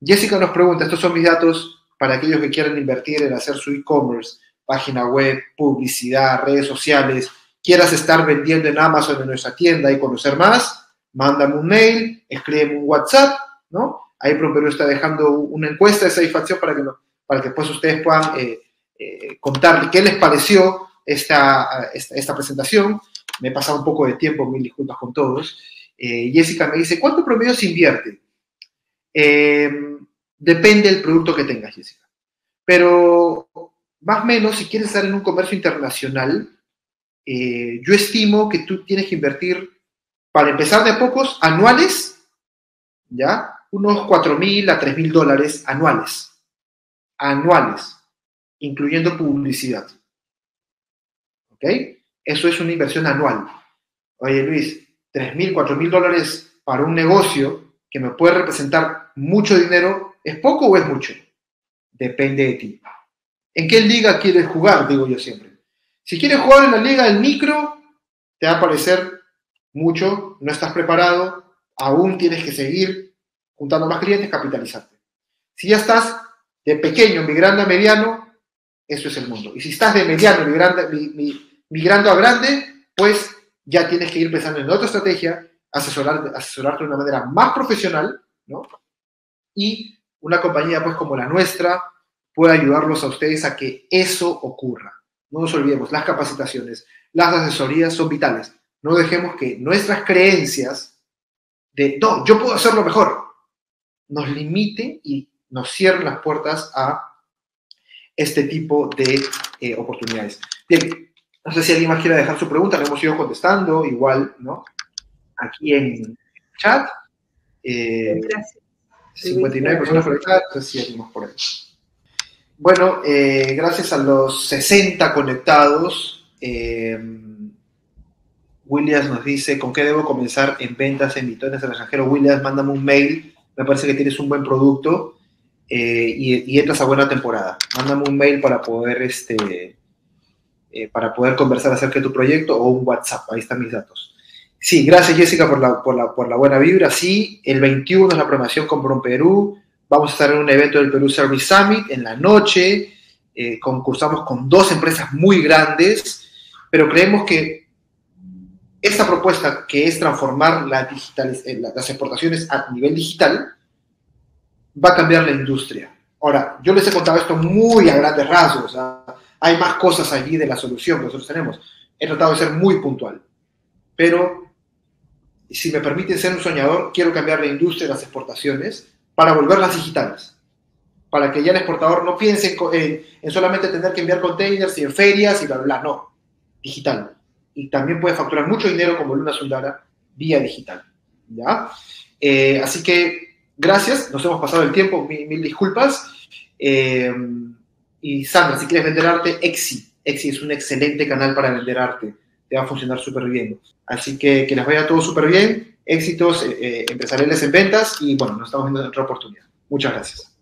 Jessica nos pregunta, estos son mis datos para aquellos que quieran invertir en hacer su e-commerce, página web, publicidad, redes sociales, quieras estar vendiendo en Amazon en nuestra tienda y conocer más, mándame un mail, escríbeme un WhatsApp, ¿no? Ahí Perú está dejando una encuesta de satisfacción para que, para que después ustedes puedan eh, eh, contar qué les pareció esta, esta, presentación. Me he pasado un poco de tiempo, mil disculpas con todos. Eh, Jessica me dice, ¿cuánto promedio se invierte? depende del producto que tengas, Jessica. Pero más o menos, si quieres estar en un comercio internacional, yo estimo que tú tienes que invertir, para empezar de pocos, anuales, ¿ya? Unos 4.000 a 3.000 dólares anuales. Anuales, incluyendo publicidad. ¿Ok? Eso es una inversión anual. Oye, Luis, 3.000, 4.000 dólares para un negocio que me puede representar mucho dinero, ¿es poco o es mucho? Depende de ti. ¿En qué liga quieres jugar? Digo yo siempre. Si quieres jugar en la liga del micro, te va a parecer mucho, no estás preparado, aún tienes que seguir juntando más clientes, capitalizarte. Si ya estás de pequeño migrando a mediano, eso es el mundo. Y si estás de mediano migrando, migrando a grande, pues ya tienes que ir pensando en otra estrategia, asesorar, asesorarte de una manera más profesional, ¿no? Y una compañía pues como la nuestra puede ayudarlos a ustedes a que eso ocurra. No nos olvidemos, las capacitaciones, las asesorías son vitales. No dejemos que nuestras creencias de, no, yo puedo hacerlo mejor, nos limite y nos cierre las puertas a este tipo de eh, oportunidades. Bien, no sé si alguien más quiere dejar su pregunta, le hemos ido contestando, igual, ¿no? aquí en chat. Eh, Gracias. 59 personas conectadas, entonces por ahí. Bueno, eh, gracias a los 60 conectados, eh, Williams nos dice, ¿con qué debo comenzar en ventas en mitones al extranjero? Williams, mándame un mail, me parece que tienes un buen producto eh, y, entras a buena temporada. Mándame un mail para poder, este, para poder conversar acerca de tu proyecto o un WhatsApp, ahí están mis datos. Sí, gracias Jessica por la, por la, por la buena vibra. Sí, el 21 es la programación con Bron Perú. Vamos a estar en un evento del Perú Service Summit en la noche. Eh, concursamos con dos empresas muy grandes, pero creemos que esta propuesta, que es transformar eh, las exportaciones a nivel digital, va a cambiar la industria. Ahora, yo les he contado esto muy a grandes rasgos. ¿ah? Hay más cosas allí de la solución que nosotros tenemos. He tratado de ser muy puntual. Pero, si me permiten ser un soñador, quiero cambiar la industria de las exportaciones para volverlas digitales. Para que ya el exportador no piense en, solamente tener que enviar containers y en ferias y bla, bla, bla. No, digital. Y también puede facturar mucho dinero como Luna Sundara vía digital. ¿Ya? Eh, así que gracias, nos hemos pasado el tiempo, mil, disculpas. Eh, y Sandra, si quieres vender arte, Exi. Exi es un excelente canal para vender arte. Te va a funcionar súper bien. Así que que les vaya todo súper bien éxitos eh, eh, empresariales en ventas y bueno, nos estamos viendo en otra oportunidad. Muchas gracias.